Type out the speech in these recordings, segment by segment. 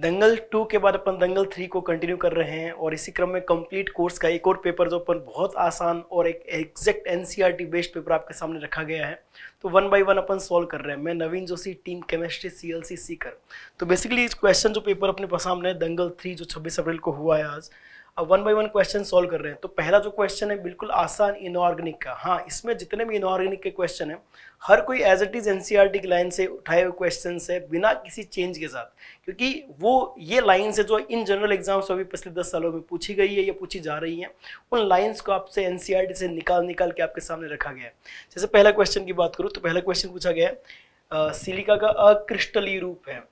दंगल to के बाद अपन दंगल three को कंटिन्यू कर रहे हैं और इसी क्रम में कंप्लीट कोर्स का एक और पेपर जो अपन बहुत आसान और एक एग्जैक्ट एनसीईआरटी बेस्ड पेपर आपके सामने रखा गया है। तो वन बाय वन अपन सॉल्व कर रहे हैं। मैं Naveen Joshi team chemistry C L C Sikar तो बेसिकली इस क्वेश्चन जो पेपर अपने सामने दंगल थ्री जो छब्बीस अप्रैल को हुआ है आज अब one by one question solve कर रहे हैं। तो पहला जो क्वेश्चन है, बिल्कुल आसान इनऑर्गेनिक का। हाँ इसमें जितने भी इनऑर्गेनिक के क्वेश्चन है, हर कोई एज इट इज़ एनसीईआरटी की लाइन से उठाए हुए क्वेश्चन है बिना किसी चेंज के साथ। क्योंकि वो, ये लाइन से जो इन जनरल एग्ज़ाम्स अभी पिछले दस सालों में पूछी गई है या पूछी जा रही है, उन लाइन्स को आपसे एनसीईआरटी से निकाल निकाल के आपके सामने रखा गया है। जैसे पहला क्वेश्चन की बात करूँ तो पहला क्वेश्चन पूछा गया है सिलिका का अक्रिस्टली रूप है।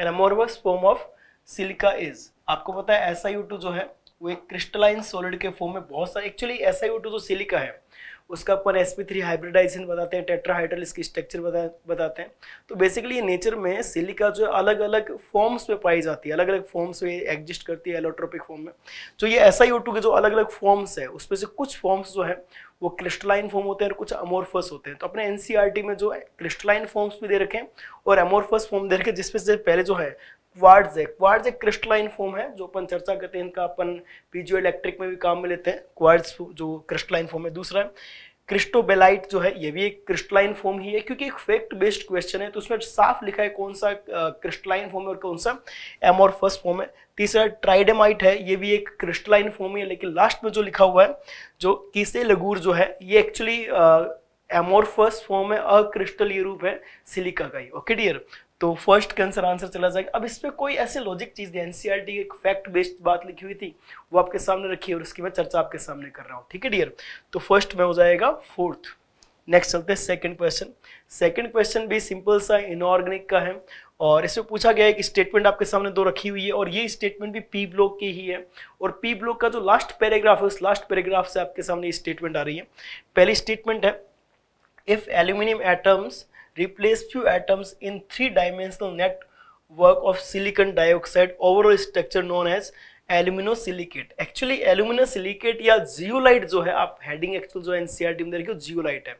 An amorphous form of silica is आपको पता है एस जो है वो एक क्रिस्टलाइन सॉलिड के फॉर्म में बहुत सारे एक्चुअली एस आई जो सिलिका है। उसका अपन एस पी थ्री हाइब्रिडाइजेशन बताते हैं टेट्राहाइड्रल इसकी स्ट्रक्चर बता बताते हैं। तो बेसिकली नेचर में सिलिका जो अलग अलग फॉर्म्स में पाई जाती है अलग अलग फॉर्म्स में एग्जिस्ट करती है एलोट्रोपिक फॉर्म में। जो ये एस आई के जो अलग अलग फॉर्म्स है, उसमें से कुछ फॉर्म्स जो है, वो क्रिस्टलाइन फॉर्म होते हैं और कुछ अमोरफस होते हैं। तो अपने एनसीईआरटी में जो क्रिस्टलाइन फॉर्म्स भी दे रखे हैं और अमोरफस फॉर्म दे रखे, जिसमें से पहले जो है क्वार्ट्ज है। क्वार्ट्ज एक क्रिस्टलाइन फॉर्म है, जो अपन चर्चा करते हैं, इनका अपन पीजियो इलेक्ट्रिक में भी काम में लेते हैं। क्वार्ट्ज जो क्रिस्टलाइन फॉर्म है, दूसरा है क्रिस्टोबेलाइट जो है, ये भी एक क्रिस्टलाइन फॉर्म ही है, क्योंकि एक फैक्ट बेस्ड क्वेश्चन है तो उसमें साफ़ लिखा है कौन सा क्रिस्टलाइन फॉर्म है और कौन सा एमोरफस फॉर्म है। तीसरा ट्राइडेमाइट है, ये भी एक क्रिस्टलाइन फॉर्म ही है, लेकिन लास्ट में जो लिखा हुआ है, जो कीसे लगूर जो है, ये एक्चुअली एमोरफस फॉर्म है अक्रिस्टलीय रूप है सिलिका का ही ओके डियर तो फ़र्स्ट का आंसर चला जाएगा। अब इस पर कोई ऐसे लॉजिक चीज़ है। एनसीआर एक फैक्ट बेस्ड बात लिखी हुई थी। वो आपके सामने रखी है और उसकी मैं चर्चा आपके सामने कर रहा हूँ। ठीक है डियर तो फ़र्स्ट में हो जाएगा फोर्थ नेक्स्ट चलते हैं सेकंड क्वेश्चन सेकंड क्वेश्चन भी सिंपल सा इनऑर्गेनिक का है। और इसमें पूछा गया है कि स्टेटमेंट आपके सामने दो रखी हुई है और ये स्टेटमेंट भी पी ब्लॉक की ही है। और पी ब्लॉक का जो लास्ट पैराग्राफ है, उस लास्ट पैराग्राफ से आपके सामने स्टेटमेंट आ रही है। पहली स्टेटमेंट है if aluminium atoms replace few atoms in three-dimensional network of silicon dioxide overall structure known as aluminosilicate actually aluminosilicate या जियोलाइट जो है आप हेडिंग एक्चुअल जो एनसीईआरटी में देखिए जियोलाइट है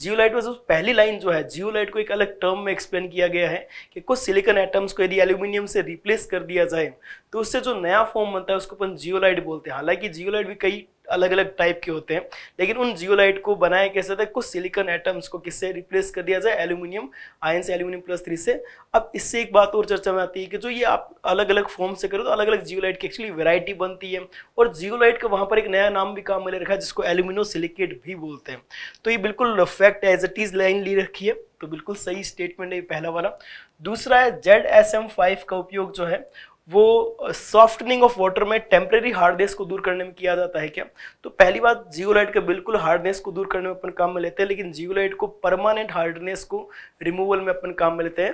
जियोलाइट में पहली लाइन जो है, जियोलाइट को एक अलग टर्म में एक्सप्लेन किया गया है कि कुछ सिलिकन एटम्स को यदि एल्यूमिनियम से रिप्लेस कर दिया जाए तो उससे जो नया फॉर्म बनता है, उसको अपन जियोलाइट बोलते हैं। हालाँकि जियोलाइट भी कई अलग अलग टाइप के होते हैं, लेकिन उन जियोलाइट को बनाया कैसे था? कुछ सिलिकन एटम्स को किससे रिप्लेस कर दिया जाए? एल्यूमिनियम आयन से एल्यूमिनियम प्लस थ्री से। अब इससे एक बात और चर्चा में आती है कि जो ये आप अलग अलग फॉर्म से करो तो अलग अलग जियोलाइट की एक्चुअली वेराइटी बनती है, और जियोलाइट का वहाँ पर एक नया नाम भी काम मिले रखा है, जिसको एल्यूमिनो सिलिकेट भी बोलते हैं। तो ये बिल्कुल fact as it is line ली रखी है तो बिल्कुल सही स्टेटमेंट है पहला वाला। दूसरा है जेड एस एम फाइव का उपयोग जो है, वो सॉफ्टनिंग ऑफ़ वाटर में टेम्परेरी हार्डनेस को दूर करने में किया जाता है क्या? तो पहली बात जियोलाइट का बिल्कुल हार्डनेस को दूर करने में अपन काम में लेते हैं, लेकिन जियोलाइट को परमानेंट हार्डनेस को रिमूवल में अपन काम में लेते हैं,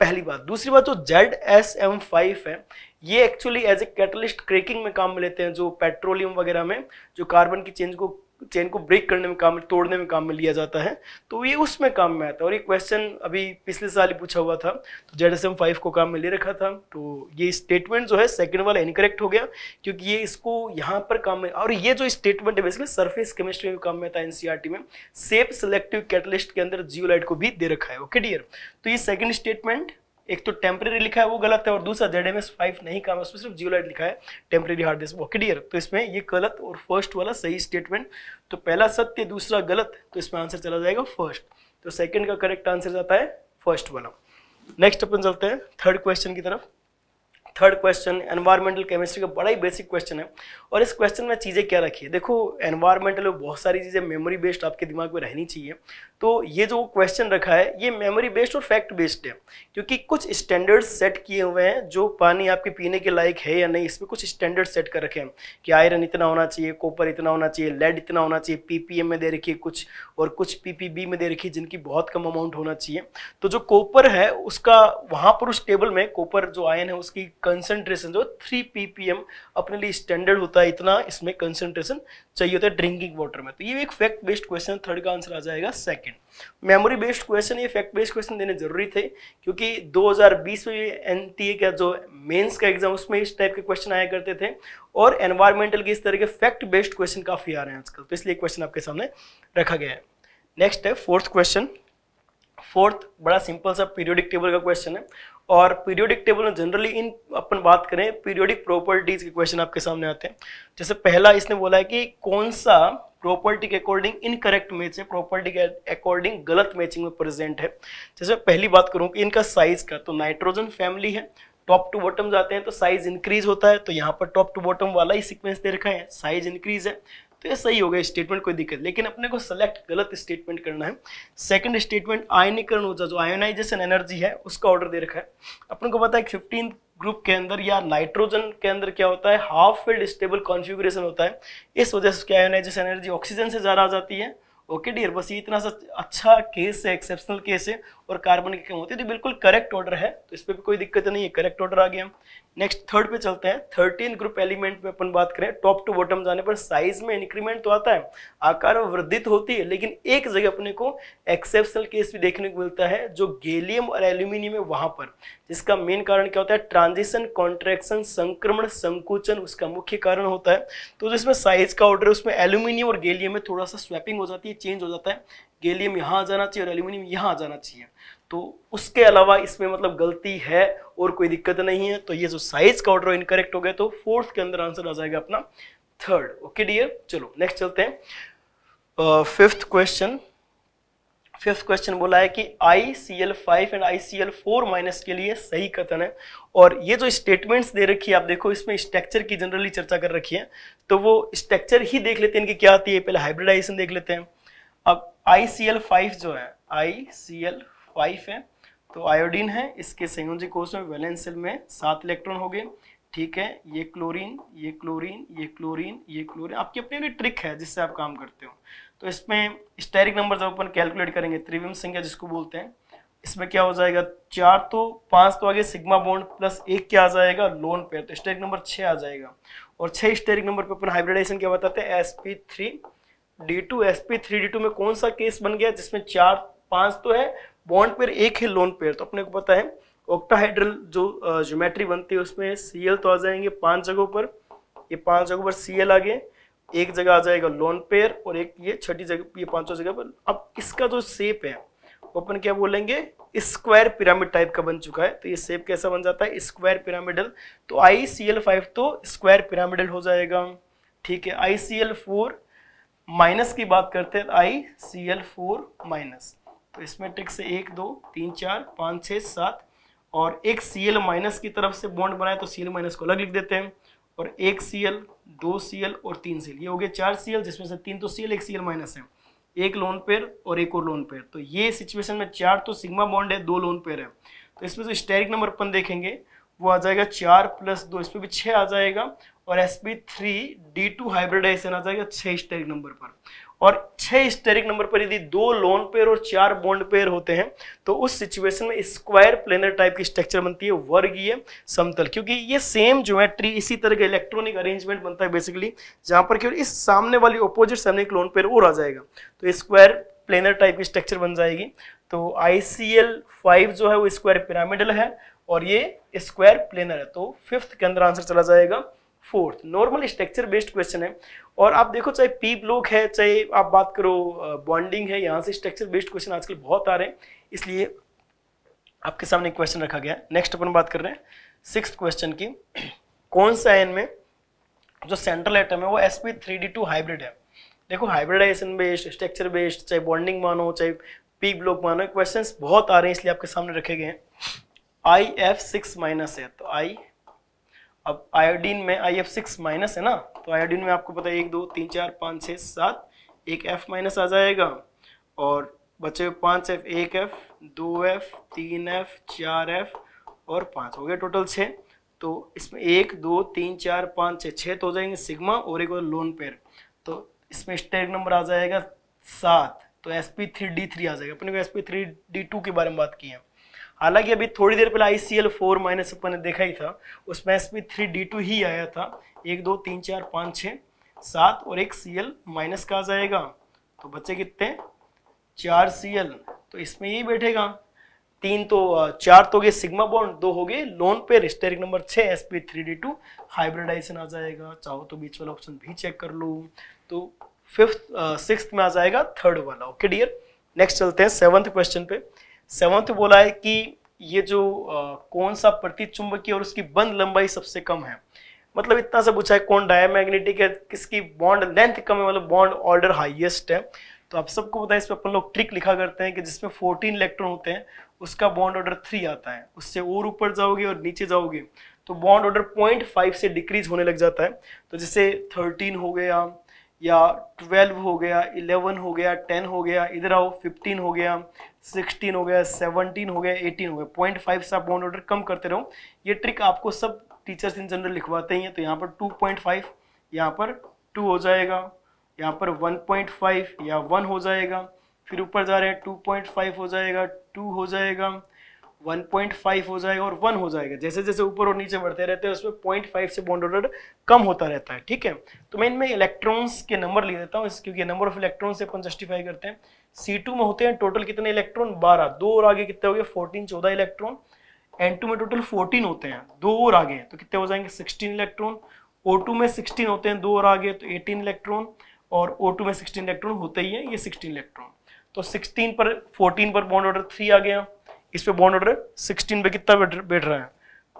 पहली बात। दूसरी बात, जो जेड एस एम फाइव है, ये actually as a catalyst cracking में काम में लेते हैं, जो पेट्रोलियम वगैरह में, जो कार्बन की चेंज को चेन को ब्रेक करने में काम, तोड़ने में काम में लिया जाता है। तो ये उसमें काम में आता है। और ये क्वेश्चन अभी पिछले साल ही पूछा हुआ था। तो जेड एस एम फाइव को काम में ले रखा था। तो ये स्टेटमेंट जो है सेकंड वाला इनकरेक्ट हो गया। क्योंकि ये इसको यहाँ पर काम में, और ये जो स्टेटमेंट है बेसिकली सरफेस केमिस्ट्री में काम में था एनसीआरटी में। सेफ़ सिलेक्टिव कैटलिस्ट के अंदर जियोलाइट को भी दे रखा है। ओके डियर तो ये सेकंड स्टेटमेंट एक तो टेम्परेरी लिखा है, वो गलत है, और दूसरा जेड एम एस फाइव नहीं काम है, उसमें सिर्फ़ जियोलाइट लिखा है temporary hard disk okay dear तो इसमें ये गलत और फ़र्स्ट वाला सही स्टेटमेंट तो पहला सत्य, दूसरा गलत तो इसमें आंसर चला जाएगा फ़र्स्ट तो सेकंड का करेक्ट आंसर जाता है फ़र्स्ट वाला. नेक्स्ट अपन चलते हैं थर्ड क्वेश्चन की तरफ़. थर्ड क्वेश्चन एनवायरमेंटल केमिस्ट्री का बड़ा ही बेसिक क्वेश्चन है, और इस क्वेश्चन में चीज़ें क्या रखी है? देखो एनवायरमेंटल में बहुत सारी चीज़ें मेमोरी बेस्ड आपके दिमाग में रहनी चाहिए तो ये जो क्वेश्चन रखा है, ये मेमोरी बेस्ड और फैक्ट बेस्ड है, क्योंकि कुछ स्टैंडर्ड सेट किए हुए हैं जो पानी आपके पीने के लायक है या नहीं, इसमें कुछ स्टैंडर्ड सेट कर रखे हैं कि आयरन इतना होना चाहिए कॉपर इतना होना चाहिए लेड इतना होना चाहिए पीपीएम में दे रखी है कुछ और कुछ पीपीबी में दे रखी है जिनकी बहुत कम अमाउंट होना चाहिए। तो जो कॉपर है, उसका वहाँ पर उस टेबल में कॉपर जो आयन है, उसकी कंसनट्रेशन जो थ्री पीपीएम अपने लिए स्टैंडर्ड होता है, इतना इसमें कंसनट्रेशन चाहिए होता है ड्रिंकिंग वाटर में। तो ये एक फैक्ट बेस्ड क्वेश्चन थर्ड का आंसर आ जाएगा सेकंड मेमोरी बेस्ड क्वेश्चन ये फैक्ट बेस्ड क्वेश्चन देने ज़रूरी थे, क्योंकि 2020 में एन का जो मेंस का एग्ज़ाम उसमें इस टाइप के क्वेश्चन आया करते थे, और एनवायरमेंटल के इस तरह के फैक्ट बेस्ड क्वेश्चन काफ़ी आ रहे हैं आजकल। तो इसलिए क्वेश्चन आपके सामने रखा गया है। नेक्स्ट है फोर्थ क्वेश्चन फोर्थ बड़ा सिंपल सा पीरियोडिक टेबल का क्वेश्चन है, और पीरियोडिक टेबल में जनरली इन अपन बात करें पीरियोडिक प्रॉपर्टीज़ के क्वेश्चन आपके सामने आते हैं। जैसे पहला इसने बोला है कि कौन सा प्रॉपर्टी के अकॉर्डिंग इनकरेक्ट मैच है प्रॉपर्टी के अकॉर्डिंग गलत मैचिंग में प्रेजेंट है। जैसे पहली बात करूँ कि इनका साइज़ का तो नाइट्रोजन फैमिली है टॉप टू बॉटम जाते हैं तो साइज़ इंक्रीज होता है तो यहाँ पर टॉप टू बॉटम वाला ही सीक्वेंस दे रखा है साइज़ इंक्रीज है। तो ये सही हो गया स्टेटमेंट कोई दिक्कत लेकिन अपने को सेलेक्ट गलत स्टेटमेंट करना है। सेकंड स्टेटमेंट आयनीकरण ऊर्जा जो आयोनाइजेशन एनर्जी है, उसका ऑर्डर दे रखा है। अपने को पता है फिफ्टीन ग्रुप के अंदर या नाइट्रोजन के अंदर क्या होता है? हाफ़ फिल्ड स्टेबल कॉन्फ़िगरेशन होता है। इस वजह से क्या आयोनाइजेशन एनर्जी ऑक्सीजन से ज़्यादा आ जाती है। ओके डियर बस ये इतना सा अच्छा केस है एक्सेप्शनल केस है। और कार्बन की कम होती है तो बिल्कुल करेक्ट ऑर्डर है। तो इस पर भी कोई दिक्कत नहीं है करेक्ट ऑर्डर आ गया हम। नेक्स्ट थर्ड पे चलते हैं। थर्टीन ग्रुप एलिमेंट में अपन बात करें टॉप टू बॉटम जाने पर साइज़ में इंक्रीमेंट तो आता है, आकार में वृद्धित होती है, लेकिन एक जगह अपने को एक्सेप्शनल केस भी देखने को मिलता है, जो गेलियम और एल्यूमिनियम है वहाँ पर, जिसका मेन कारण क्या होता है? ट्रांजिशन कॉन्ट्रेक्शन संक्रमण, संकुचन, उसका मुख्य कारण होता है। तो जिसमें साइज़ का ऑर्डर उसमें एल्यूमिनियम और गेलियम में थोड़ा सा स्वैपिंग हो जाती है चेंज हो जाता है। गेलियम यहाँ आ जाना चाहिए और एल्यूमिनियम यहाँ आ जाना चाहिए। तो उसके अलावा इसमें मतलब गलती है और कोई दिक्कत नहीं है तो ये जो साइज़ का ऑर्डर इनकरेक्ट हो गया तो फोर्थ के अंदर आंसर आ जाएगा अपना थर्ड ओके डियर चलो नेक्स्ट चलते हैं. फिफ्थ क्वेश्चन फिफ्थ क्वेश्चन बोला है कि I C L five and I C L four minus के लिए सही कथन है, और ये जो स्टेटमेंट्स दे रखी है, आप देखो, इसमें स्ट्रक्चर की जनरली चर्चा कर रखी है तो वो स्ट्रक्चर ही देख लेते हैं इनकी क्या आती है, पहले हाइब्रिडाइजेशन देख लेते हैं. अब आई सी एल फाइव जो है आई सी एल फाइव है तो आयोडीन है, इसके संयोजी कोष में वैलेंस सेल में सात इलेक्ट्रॉन हो गए। ठीक है, ये क्लोरीन ये क्लोरीन ये क्लोरीन ये क्लोरीन आपकी अपनी अपनी ट्रिक है जिससे आप काम करते हो। तो इसमें स्टेरिक नंबर जब अपन कैलकुलेट करेंगे, त्रिविम संख्या जिसको बोलते हैं। इसमें क्या हो जाएगा? चार तो पाँच तो आगे सिग्मा बॉन्ड प्लस एक क्या आ जाएगा? लोन पेयर तो स्टेरिक नंबर छः आ जाएगा। और छः स्टेरिक नंबर पे अपन हाइब्रिडाइजेशन क्या बताते हैं? S p three d two s p three d two में कौन सा केस बन गया? जिसमें चार, पाँच तो है बॉन्ड पेयर एक है लोन पेयर तो अपने को पता है ऑक्टाहाइड्रल जो ज्योमेट्री बनती है, उसमें सी तो आ जाएँगे पाँच जगहों पर, ये पाँच जगहों पर सी एल आगे, एक जगह आ जाएगा लोन पेयर और एक ये छठी जगह, ये पाँचों जगह पर। अब इसका जो शेप है अपन क्या बोलेंगे? स्क्वायर पिरामिड टाइप का बन चुका है तो ये शेप कैसा बन जाता है? स्क्वायर पिरामिडल तो आई सी एल फाइव तो स्क्वायर पिरामिडल हो जाएगा। ठीक है I C L four minus की बात करते हैं I C L four minus तो इसमें ट्रिक से एक, दो, तीन, चार, पाँच छः सात और एक सी एल माइनस की तरफ़ से बॉन्ड बनाए तो सी एल माइनस को अलग लिख देते हैं और एक सी एल दो सी एल और तीन सी एल ये हो गए चार सी एल जिसमें से तीन तो सी एल एक सी एल माइनस है। एक लोन पेयर और एक और लोन पेयर तो ये सिचुएशन में चार तो सिग्मा बॉन्ड है, दो लोन पेयर है। तो इसमें से स्टेरिक नंबर अपन देखेंगे, वो आ जाएगा चार प्लस दो, इसमें भी छः आ जाएगा और s p three d two hybridisation आ जाएगा छः स्टेरिक नंबर पर। और छह स्टेरिक नंबर पर यदि दो लोन पेयर और चार बॉन्ड पेयर होते हैं तो उस सिचुएशन में स्क्वायर प्लेनर टाइप की स्ट्रक्चर बनती है, वर्गीय समतल। क्योंकि ये सेम जो है ट्री इसी तरह का इलेक्ट्रॉनिक अरेंजमेंट बनता है बेसिकली जहाँ पर केवल इस सामने वाली ऑपोजिट सामने एक लोन पेयर और आ जाएगा। तो स्क्वायर प्लेनर टाइप की स्ट्रक्चर बन जाएगी। तो आई फाइव जो है वो स्क्वायर पिरामिडल है और ये स्क्वायर प्लेनर है। तो फिफ्थ के अंदर आंसर चला जाएगा। Fourth, normal structure based question है। और आप देखो, चाहे पी ब्लॉक है, चाहे आप बात करो बॉन्डिंग है, यहाँ से स्ट्रक्चर बेस्ड क्वेश्चन आजकल बहुत आ रहे हैं। इसलिए आपके सामने क्वेश्चन रखा गया नेक्स्ट अपन बात कर रहे हैं सिक्स क्वेश्चन की। कौन सा एन में जो सेंट्रल एटम है, वो s p three d two hybrid है? देखो हाइब्रिडाइजेशन बेस्ड स्ट्रक्चर बेस्ड चाहे बॉन्डिंग मानो, चाहे पी ब्लॉक मानो क्वेश्चन बहुत आ रहे हैं, इसलिए आपके सामने रखे गए हैं। आई एफ़ सिक्स माइनस है तो आई अब आयोडीन में आई एफ़ सिक्स माइनस है ना तो आयोडीन में आपको पता है एक, दो, तीन, चार, पाँच छः सात, एक एफ़ माइनस आ जाएगा। और बचे हुए पाँच एफ़ एक एफ़ दो एफ़ तीन एफ़ चार एफ़ और पाँच, हो गया टोटल छः तो इसमें एक, दो, तीन, चार, पाँच छः छः तो हो जाएँगे सिग्मा और एक और लोन पेयर तो इसमें स्टेरिक नंबर आ जाएगा सात तो s p three d three आ जाएगा। अपने को s p three d two के बारे में बात की है। हालाँकि अभी थोड़ी देर पहले I C L four minus अपन ने देखा ही था, उसमें s p three d two ही आया था। एक, दो, तीन, चार, पाँच छः सात और एक सी एल माइनस का आ जाएगा तो बच्चे कितने? चार सी एल तो इसमें यही बैठेगा। तीन तो चार तो हो गए सिग्मा बॉन्ड दो हो गए लोन पे स्टेरिक नंबर छः s p three d two hybridisation आ जाएगा। चाहो तो बीच वाला ऑप्शन भी चेक कर लो। तो फिफ्थ सिक्स में आ जाएगा थर्ड वाला। ओके डियर नेक्स्ट चलते हैं सेवंथ क्वेश्चन पे। सेवंथ बोला है कि ये जो कौन सा प्रति चुंबकीय और उसकी बंद लंबाई सबसे कम है। मतलब इतना सा पूछा है कौन डायमैग्नेटिक है, किसकी बॉन्ड लेंथ कम है मतलब बॉन्ड ऑर्डर हाईएस्ट है। तो आप सबको है, इस पर अपन लोग ट्रिक लिखा करते हैं कि जिसमें 14 इलेक्ट्रॉन होते हैं, उसका बॉन्ड ऑर्डर थ्री आता है। उससे और ऊपर जाओगे और नीचे जाओगे तो बॉन्ड ऑर्डर पॉइंट फाइव से डिक्रीज होने लग जाता है। तो जैसे थर्टीन हो गया, या ट्वेल्व हो गया इलेवन हो गया टेन हो गया, इधर आओ फिफ्टीन हो गया सिक्सटीन हो गया, सेवनटीन हो गया, एटीन हो गया। पॉइंट फाइव से आप बॉन्ड ऑर्डर कम करते रहो। ये ट्रिक आपको सब टीचर्स इन जनरल लिखवाते ही हैं तो यहाँ पर टू पॉइंट फाइव यहाँ पर टू हो जाएगा। यहाँ पर वन पॉइंट फाइव या वन हो जाएगा। फिर ऊपर जा रहे हैं टू पॉइंट फाइव हो जाएगा टू हो जाएगा। 1.5 हो जाएगा और 1 हो जाएगा। जैसे जैसे ऊपर और नीचे बढ़ते रहते हैं, उसमें 0.5 से बॉन्ड ऑर्डर कम होता रहता है, ठीक है? तो मैं इनमें इलेक्ट्रॉन्स के नंबर ले देता हूँ क्योंकि नंबर ऑफ़ इलेक्ट्रॉन से अपन जस्टिफाई करते हैं। C2 में होते हैं टोटल कितने इलेक्ट्रॉन 12 दो और आगे कितने हो गए? 14 14 इलेक्ट्रॉन N2 में टोटल 14 होते हैं, दो और आगे। तो कितने हो जाएँगे? 16 इलेक्ट्रॉन O2 में 16 होते हैं, दो और आगे तो 18 इलेक्ट्रॉन और O2 में 16 इलेक्ट्रॉन होते ही है, ये 16 इलेक्ट्रॉन तो 16 पर 14 पर बॉन्ड ऑर्डर 3 आ गया। इस पे बॉन्ड ऑर्डर 16 पे कितना बैठ रहा है?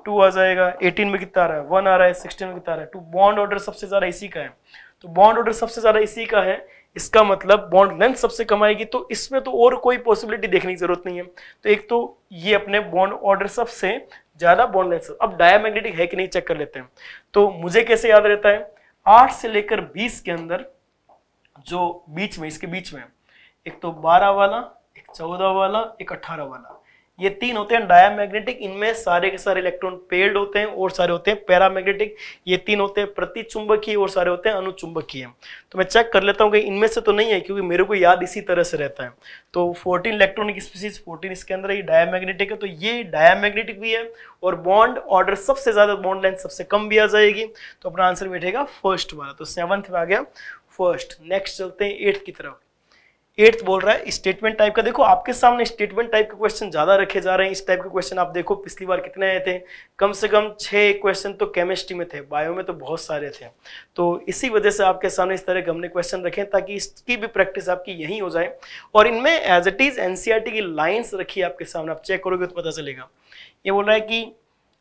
टू आ जाएगा 18 में कितना आ रहा है? वन आ रहा है 16 में कितना आ रहा है? टू बॉन्ड ऑर्डर सबसे ज़्यादा इसी का है। तो बॉन्ड ऑर्डर सबसे ज़्यादा इसी का है, इसका मतलब बॉन्ड लेंथ सबसे कम आएगी तो इसमें तो और कोई पॉसिबिलिटी देखने की ज़रूरत नहीं है। तो एक तो ये अपने बॉन्ड ऑर्डर सबसे ज़्यादा बॉन्ड लेंथ अब डायमैग्नेटिक है कि नहीं चेक कर लेते हैं। तो मुझे कैसे याद रहता है? आठ से लेकर बीस के अंदर, जो बीच में, इसके बीच में, एक तो बारह वाला, एक चौदह वाला, एक अट्ठारह वाला। ये तीन होते हैं डायामैग्नेटिक इनमें सारे के सारे इलेक्ट्रॉन पेड होते हैं और सारे होते हैं पैरामैग्नेटिक ये तीन होते हैं प्रति चुंबकीय और सारे होते हैं अनुचुंबकीय। तो मैं चेक कर लेता हूँ कि इनमें से तो नहीं है, क्योंकि मेरे को याद इसी तरह से रहता है। तो 14 इलेक्ट्रॉनिक स्पीसीज 14 इसके अंदर ही डायामैग्नेटिक है तो ये डायामैग्नेटिक भी है और बॉन्ड ऑर्डर सबसे ज़्यादा बॉन्ड लेंथ सबसे कम भी आ जाएगी। तो अपना आंसर बैठेगा फ़र्स्ट वाला तो सेवंथ में आ गया फ़र्स्ट नेक्स्ट चलते हैं एट्थ की तरफ़। एट्थ बोल रहा है स्टेटमेंट टाइप का देखो, आपके सामने स्टेटमेंट टाइप के क्वेश्चन ज़्यादा रखे जा रहे हैं। इस टाइप के क्वेश्चन आप देखो, पिछली बार कितने आए थे? कम से कम छह क्वेश्चन तो केमिस्ट्री में थे बायो में तो बहुत सारे थे। तो इसी वजह से आपके सामने इस तरह के हमने क्वेश्चन रखे, ताकि इसकी भी प्रैक्टिस आपकी यही हो जाए। और इनमें एज इट इज़ एनसीआरटी की लाइन्स रखी आपके सामने, आप चेक करोगे तो पता चलेगा। ये बोल रहा है कि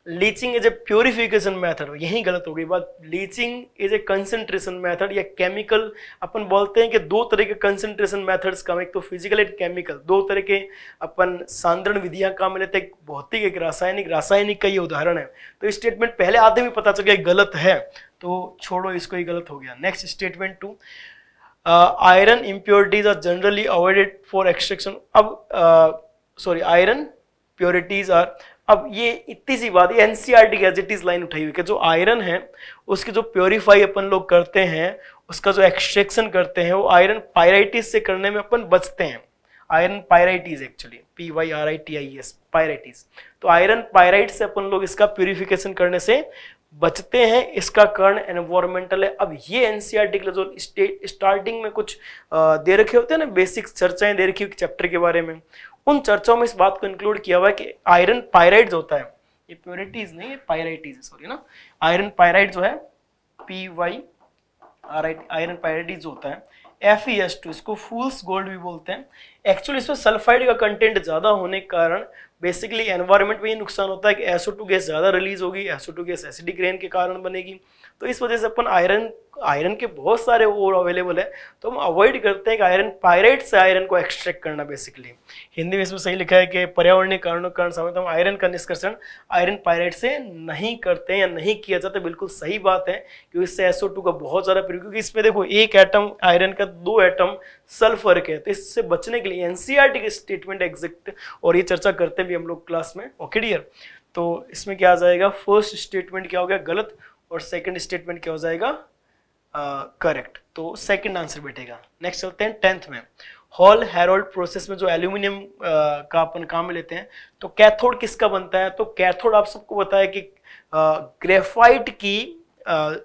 leaching is a purification method यही गलत हो गई बात। Leaching is a concentration method या केमिकल अपन बोलते हैं कि दो तरह के कंसेंट्रेशन मेथड्स काम, एक तो फ़िज़िकल एंड केमिकल दो तरह के अपन सांद्रण विधियाँ काम लेते हैं। भौतिक, एक रासायनिक। रासायनिक का ये उदाहरण है। तो स्टेटमेंट पहले आधे में पता चल गया गलत है। तो छोड़ो, इसको ही गलत हो गया। Next statement two iron impurities are generally avoided for extraction अब सॉरी आयरन प्योरिटीज आर अब ये इतनी सी बात एनसीआरटी गैजेटिस लाइन उठाई हुई है जो आयरन है, उसकी जो प्योरीफाई अपन लोग करते हैं, उसका जो एक्सट्रेक्शन करते हैं, वो आयरन पायराइटिस से करने में अपन बचते हैं। Iron pyrites actually P Y R I T E S pyrites तो आयरन पायराइट से अपन लोग इसका प्योरिफिकेशन करने से बचते हैं, इसका कारण एनवायरमेंटल है। अब ये एनसीआरटी के जो स्टार्टिंग में कुछ दे रखे होते हैं ना बेसिक चर्चाएँ दे रखी हुई चैप्टर के बारे में उन चर्चाओं में इस बात को इंक्लूड किया हुआ है कि आयरन पायराइड होता है। ये प्योरिटीज नहीं, ये पायराइटीज है सॉरी ना। आयरन पायराइड जो है P Y R iron pyrites होता है एफ़ ई एस टू इसको फूल्स गोल्ड भी बोलते हैं। एक्चुअली इसमें सल्फाइड का कंटेंट ज़्यादा होने के कारण बेसिकली एनवायरनमेंट में ये नुकसान होता है कि एसओ टू गैस ज़्यादा रिलीज़ होगी SO two gas acidic rain के कारण बनेगी। तो इस वजह से अपन आयरन आयरन के बहुत सारे और अवेलेबल है। तो हम अवॉइड करते हैं कि आयरन पायरेट से आयरन को एक्सट्रैक्ट करना बेसिकली हिंदी में इसमें सही लिखा है कि पर्यावरणीय कारणों कारण समय तो हम आयरन का निष्कर्षण आयरन पायरेट से नहीं करते हैं या नहीं किया जाता, बिल्कुल सही बात है क्योंकि इससे एसओ का बहुत ज़्यादा प्रयोग, क्योंकि इसमें देखो, एक एटम आयरन का दो एटम सल्फ़र के तो इससे बचने के लिए एनसीआरटी के स्टेटमेंट एग्जिट और ये चर्चा करते भी हम लोग क्लास में। ओके डियर तो इसमें क्या आ जाएगा? फ़र्स्ट स्टेटमेंट क्या हो गया? गलत। और सेकंड स्टेटमेंट क्या हो जाएगा? करेक्ट uh, तो सेकंड आंसर बैठेगा। नेक्स्ट चलते हैं टेंथ में। हॉल हेरोल्ड प्रोसेस में जो एल्यूमिनियम uh, का अपन काम लेते हैं तो कैथोड किसका बनता है? तो कैथोड आप सबको बताया कि ग्रेफाइट uh, की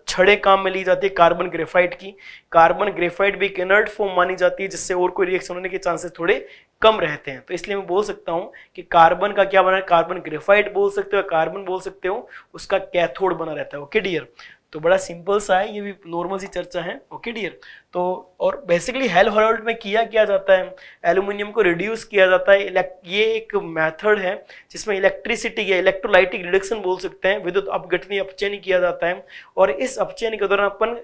छड़े काम में ली जाती है कार्बन ग्रेफाइट की। कार्बन ग्रेफाइट भी एक इनर्ट फॉर्म मानी जाती है, जिससे और कोई रिएक्शन होने के चांसेस थोड़े कम रहते हैं। तो इसलिए मैं बोल सकता हूँ कि कार्बन का क्या बना है? कार्बन ग्रेफाइट बोल सकते हो कार्बन बोल सकते हो, उसका कैथोड बना रहता है। ओके डियर तो बड़ा सिंपल सा है, ये भी नॉर्मल सी चर्चा है ओके डियर तो और बेसिकली हेल हॉल्ट में किया क्या जाता है? एल्यूमिनियम को रिड्यूस किया जाता है ये एक मेथड है, जिसमें इलेक्ट्रिसिटी या इलेक्ट्रोलाइटिक रिडक्शन बोल सकते हैं, विद्युत अपघटनी अपचयन किया जाता है, और इस अपचयन के दौरान अपन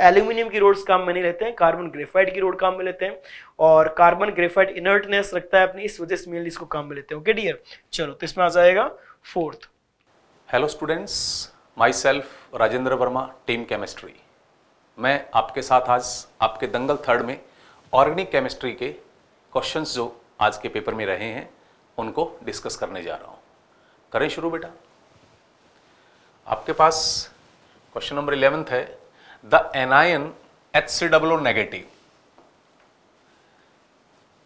एल्यूमिनियम की रोड्स काम में नहीं लेते हैं कार्बन ग्रेफाइट की रोड काम में लेते हैं, और कार्बन ग्रेफाइट इनर्टनेस रखता है अपनी, इस वजह से मेनली इसको काम में लेते हैं ओके डियर चलो तो इसमें आ जाएगा fourth hello students myself Rajendra Verma team chemistry मैं आपके साथ आज आपके दंगल थर्ड में ऑर्गेनिक केमिस्ट्री के क्वेश्चंस जो आज के पेपर में रहे हैं, उनको डिस्कस करने जा रहा हूँ। करें शुरू बेटा। आपके पास क्वेश्चन नंबर इलेवेंथ है the anion H C double negative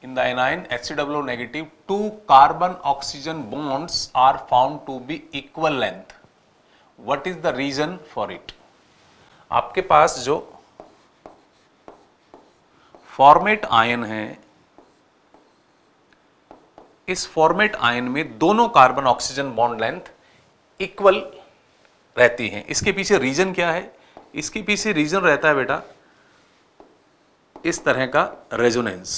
in the anion H C double negative two carbon oxygen bonds are found to be equal length. What is the reason for it? आपके पास जो format ion है, इस format ion में दोनों carbon oxygen bond length equal रहती हैं। इसके पीछे रीजन क्या है? इसके पीछे रीजन रहता है बेटा इस तरह का रेजोनेंस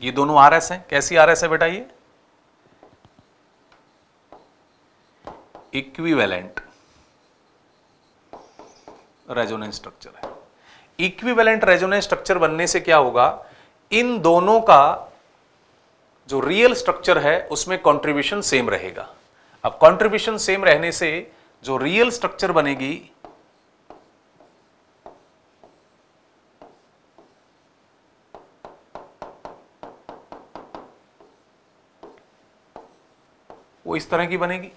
ये दोनों आर एस है। कैसी आर एस है बेटा ये? इक्विवेलेंट। रेजोनेंस स्ट्रक्चर है। इक्विवेलेंट रेजोनेंस स्ट्रक्चर बनने से क्या होगा? इन दोनों का जो रियल स्ट्रक्चर है, उसमें कंट्रीब्यूशन सेम रहेगा। अब कंट्रीब्यूशन सेम रहने से जो रियल स्ट्रक्चर बनेगी वो इस तरह की बनेगी।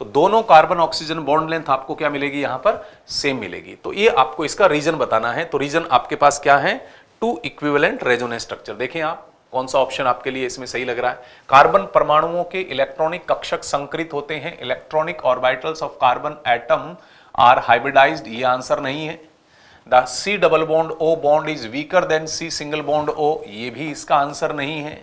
तो दोनों कार्बन ऑक्सीजन बॉन्ड लेंथ आपको क्या मिलेगी? यहाँ पर सेम मिलेगी। तो ये आपको इसका रीजन बताना है। तो रीजन आपके पास क्या है? टू इक्विवेलेंट रेजोनेंस स्ट्रक्चर देखें आप, कौन सा ऑप्शन आपके लिए इसमें सही लग रहा है? कार्बन परमाणुओं के इलेक्ट्रॉनिक कक्षक संकृत होते हैं। Electronic orbitals of carbon atom are hybridised ये आंसर नहीं है। The C double bond O bond is weaker than C single bond O ये भी इसका आंसर नहीं है।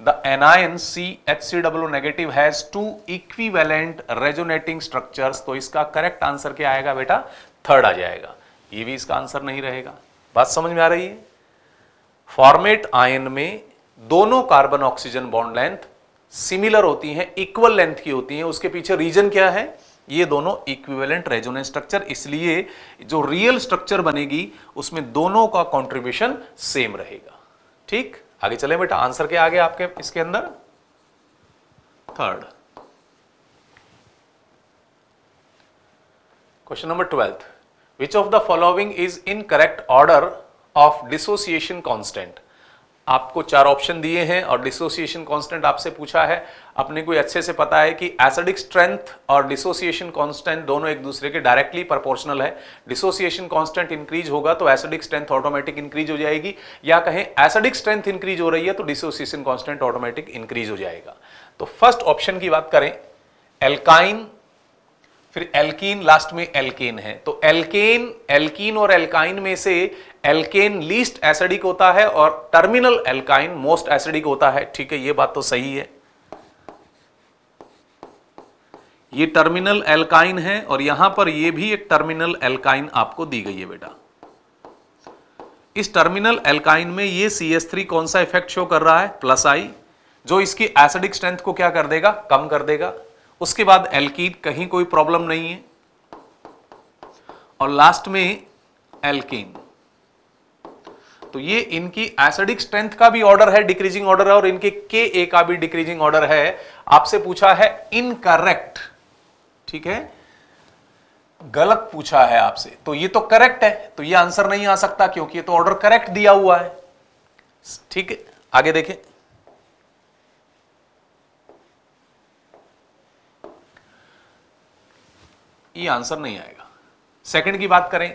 H C W negative has two equivalent resonating structures तो इसका करेक्ट आंसर क्या आएगा बेटा? थर्ड आ जाएगा। ये भी इसका आंसर नहीं रहेगा। बात समझ में आ रही है? फॉर्मेट आयन में दोनों carbon oxygen bond length similar होती हैं इक्वल लेंथ की होती हैं। उसके पीछे रीजन क्या है? ये दोनों इक्विवेलेंट रेजोनेंस स्ट्रक्चर इसलिए जो रियल स्ट्रक्चर बनेगी, उसमें दोनों का कंट्रीब्यूशन सेम रहेगा। ठीक? आगे चले बेटा, आंसर क्या आ गया आपके, इसके अंदर? Third question number twelfth which of the following is incorrect order of dissociation constant आपको चार ऑप्शन दिए हैं और डिसोसिएशन कांस्टेंट आपसे पूछा है। अपने को अच्छे से पता है कि एसिडिक स्ट्रेंथ और डिसोसिएशन कांस्टेंट दोनों एक दूसरे के डायरेक्टली प्रोपोर्शनल है। डिसोसिएशन कांस्टेंट इंक्रीज होगा तो एसिडिक स्ट्रेंथ ऑटोमेटिक इंक्रीज हो जाएगी। या कहें एसिडिक स्ट्रेंथ इंक्रीज हो रही है तो डिसोसिएशन कांस्टेंट ऑटोमेटिक इंक्रीज हो जाएगा। तो फ़र्स्ट ऑप्शन की बात करें एल्काइन फिर एल्कीन लास्ट में एल्केन है। तो एल्केन एल्कीन और एल्काइन में से एल्केन लीस्ट एसिडिक होता है और टर्मिनल एल्काइन मोस्ट एसिडिक होता है। ठीक है, ये बात तो सही है। ये टर्मिनल एल्काइन है और यहाँ पर ये भी एक टर्मिनल एल्काइन आपको दी गई है बेटा। इस टर्मिनल एल्काइन में ये CH3 कौन सा इफ़ेक्ट शो कर रहा है? प्लस आई जो इसकी एसिडिक स्ट्रेंथ को क्या कर देगा? कम कर देगा। उसके बाद एल्कीन कहीं कोई प्रॉब्लम नहीं है। और लास्ट में एल्कीन तो ये इनकी एसिडिक स्ट्रेंथ का भी ऑर्डर है डिक्रीजिंग ऑर्डर है और इनके के ए का भी डिक्रीजिंग ऑर्डर है। आपसे पूछा है इनकरेक्ट ठीक है? गलत पूछा है आपसे। तो ये तो करेक्ट है। तो ये आंसर नहीं आ सकता क्योंकि ये तो ऑर्डर करेक्ट दिया हुआ है। ठीक है? आगे देखें। ये आंसर नहीं आएगा। सेकंड की बात करें।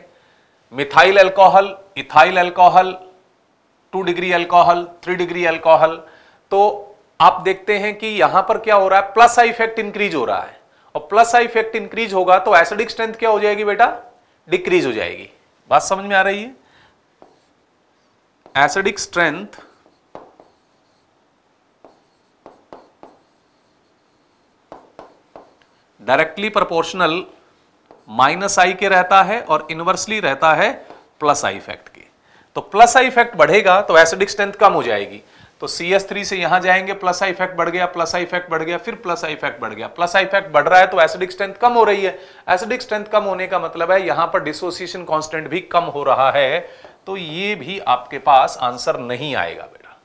Methyl alcohol ethyl alcohol two degree alcohol, three degree alcohol. तो आप देखते हैं कि यहाँ पर क्या हो रहा है? प्लस आई इफ़ेक्ट इंक्रीज हो रहा है। और प्लस आई इफ़ेक्ट इंक्रीज होगा तो एसिडिक स्ट्रेंथ क्या हो जाएगी बेटा? डिक्रीज हो जाएगी। बात समझ में आ रही है? Acidic strength directly proportional minus I के रहता है और इनवर्सली रहता है प्लस आई इफ़ेक्ट के। तो प्लस आई इफ़ेक्ट बढ़ेगा तो एसिडिक स्ट्रेंथ कम हो जाएगी। तो सी एस थ्री से यहाँ जाएँगे प्लस आई इफ़ेक्ट बढ़ गया प्लस आई इफ़ेक्ट बढ़ गया, फिर प्लस आई इफ़ेक्ट बढ़ गया। प्लस आई इफ़ेक्ट बढ़ रहा है तो एसिडिक स्ट्रेंथ कम हो रही है। एसिडिक स्ट्रेंथ कम होने का मतलब है, यहाँ पर डिसोसिएशन कांस्टेंट भी कम हो रहा है। तो ये भी आपके पास आंसर नहीं आएगा बेटा।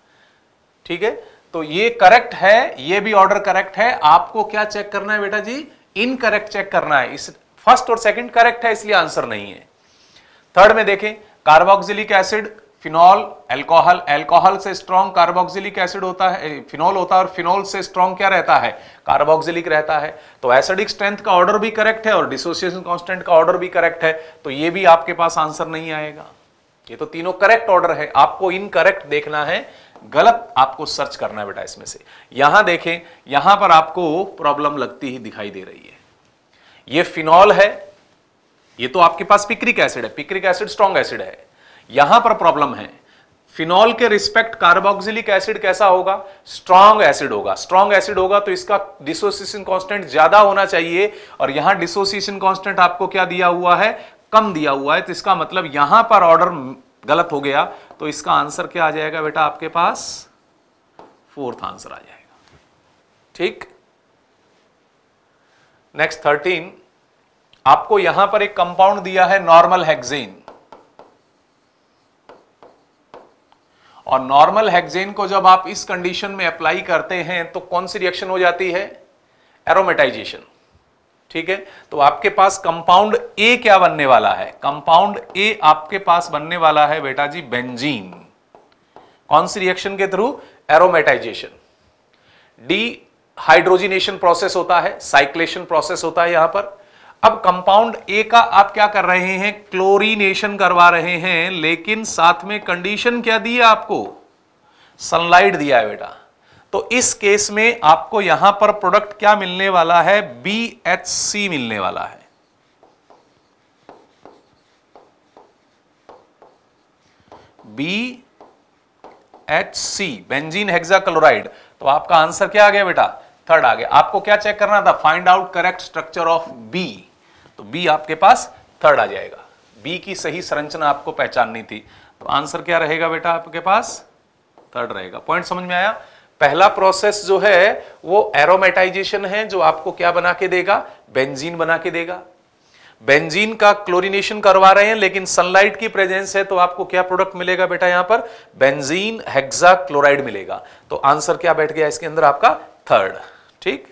ठीक है? तो ये करेक्ट है, ये भी ऑर्डर करेक्ट है। आपको क्या चेक करना है बेटा जी? इनकरेक्ट चेक करना है। इस फ़र्स्ट और सेकंड करेक्ट है, इसलिए आंसर नहीं है। थर्ड में देखें carboxylic acid, phenol alcohol alcohol से स्ट्रॉन्ग कार्बोक्सिलिक एसिड होता है फिनॉल होता है और फिनॉल से स्ट्रॉन्ग क्या रहता है? कार्बोक्सिलिक रहता है। तो एसिडिक स्ट्रेंथ का ऑर्डर भी करेक्ट है और डिसोसिएशन कांस्टेंट का ऑर्डर भी करेक्ट है। तो ये भी आपके पास आंसर नहीं आएगा। ये तो तीनों करेक्ट ऑर्डर है। आपको इनकरेक्ट देखना है। गलत आपको सर्च करना है बेटा इसमें से। यहाँ देखें, यहाँ पर आपको प्रॉब्लम लगती ही दिखाई दे रही है। ये फिनॉल है ये तो आपके पास पिक्रिक एसिड है, पिक्रिक एसिड स्ट्रॉन्ग एसिड है। यहाँ पर प्रॉब्लम है। फिनॉल के रिस्पेक्ट कार्बोक्सिलिक एसिड कैसा होगा? स्ट्रॉन्ग एसिड होगा। स्ट्रॉन्ग एसिड होगा तो इसका डिसोसिएशन कांस्टेंट ज़्यादा होना चाहिए और यहाँ डिसोसिएशन कांस्टेंट आपको क्या दिया हुआ है? कम दिया हुआ है। तो इसका मतलब यहाँ पर ऑर्डर गलत हो गया। तो इसका आंसर क्या आ जाएगा बेटा आपके पास? फोर्थ आंसर आ जाएगा। ठीक? नेक्स्ट थर्टीन आपको यहाँ पर एक कंपाउंड दिया है नॉर्मल हेक्सेन। और नॉर्मल हेक्सेन को जब आप इस कंडीशन में अप्लाई करते हैं तो कौन सी रिएक्शन हो जाती है? एरोमेटाइजेशन ठीक है? तो आपके पास कंपाउंड ए क्या बनने वाला है? कंपाउंड ए आपके पास बनने वाला है, बेटा जी बेंजीन कौन सी रिएक्शन के through aromatisation dehydrogenation process होता है साइक्लेशन प्रोसेस होता है यहाँ पर। अब कंपाउंड ए का आप क्या कर रहे हैं? क्लोरीनेशन करवा रहे हैं, लेकिन साथ में कंडीशन क्या दी है आपको? सनलाइट दिया है बेटा। तो इस केस में आपको यहाँ पर प्रोडक्ट क्या मिलने वाला है? बी एच सी मिलने वाला है। B H C benzene hexachloride तो आपका आंसर क्या आ गया बेटा? थर्ड आ गया। आपको क्या चेक करना था? Find out correct structure of B तो बी आपके पास थर्ड आ जाएगा। बी की सही संरचना आपको पहचाननी थी। तो आंसर क्या रहेगा बेटा आपके पास? थर्ड रहेगा। पॉइंट समझ में आया? पहला प्रोसेस जो है, वो एरोमेटाइजेशन है, जो आपको क्या बना के देगा? बेंजीन बना के देगा। बेंजीन का क्लोरिनेशन करवा रहे हैं, लेकिन सनलाइट की प्रेजेंस है तो आपको क्या प्रोडक्ट मिलेगा बेटा यहाँ पर? बेंजीन हेक्सा क्लोराइड मिलेगा। तो आंसर क्या बैठ गया इसके अंदर आपका? थर्ड ठीक?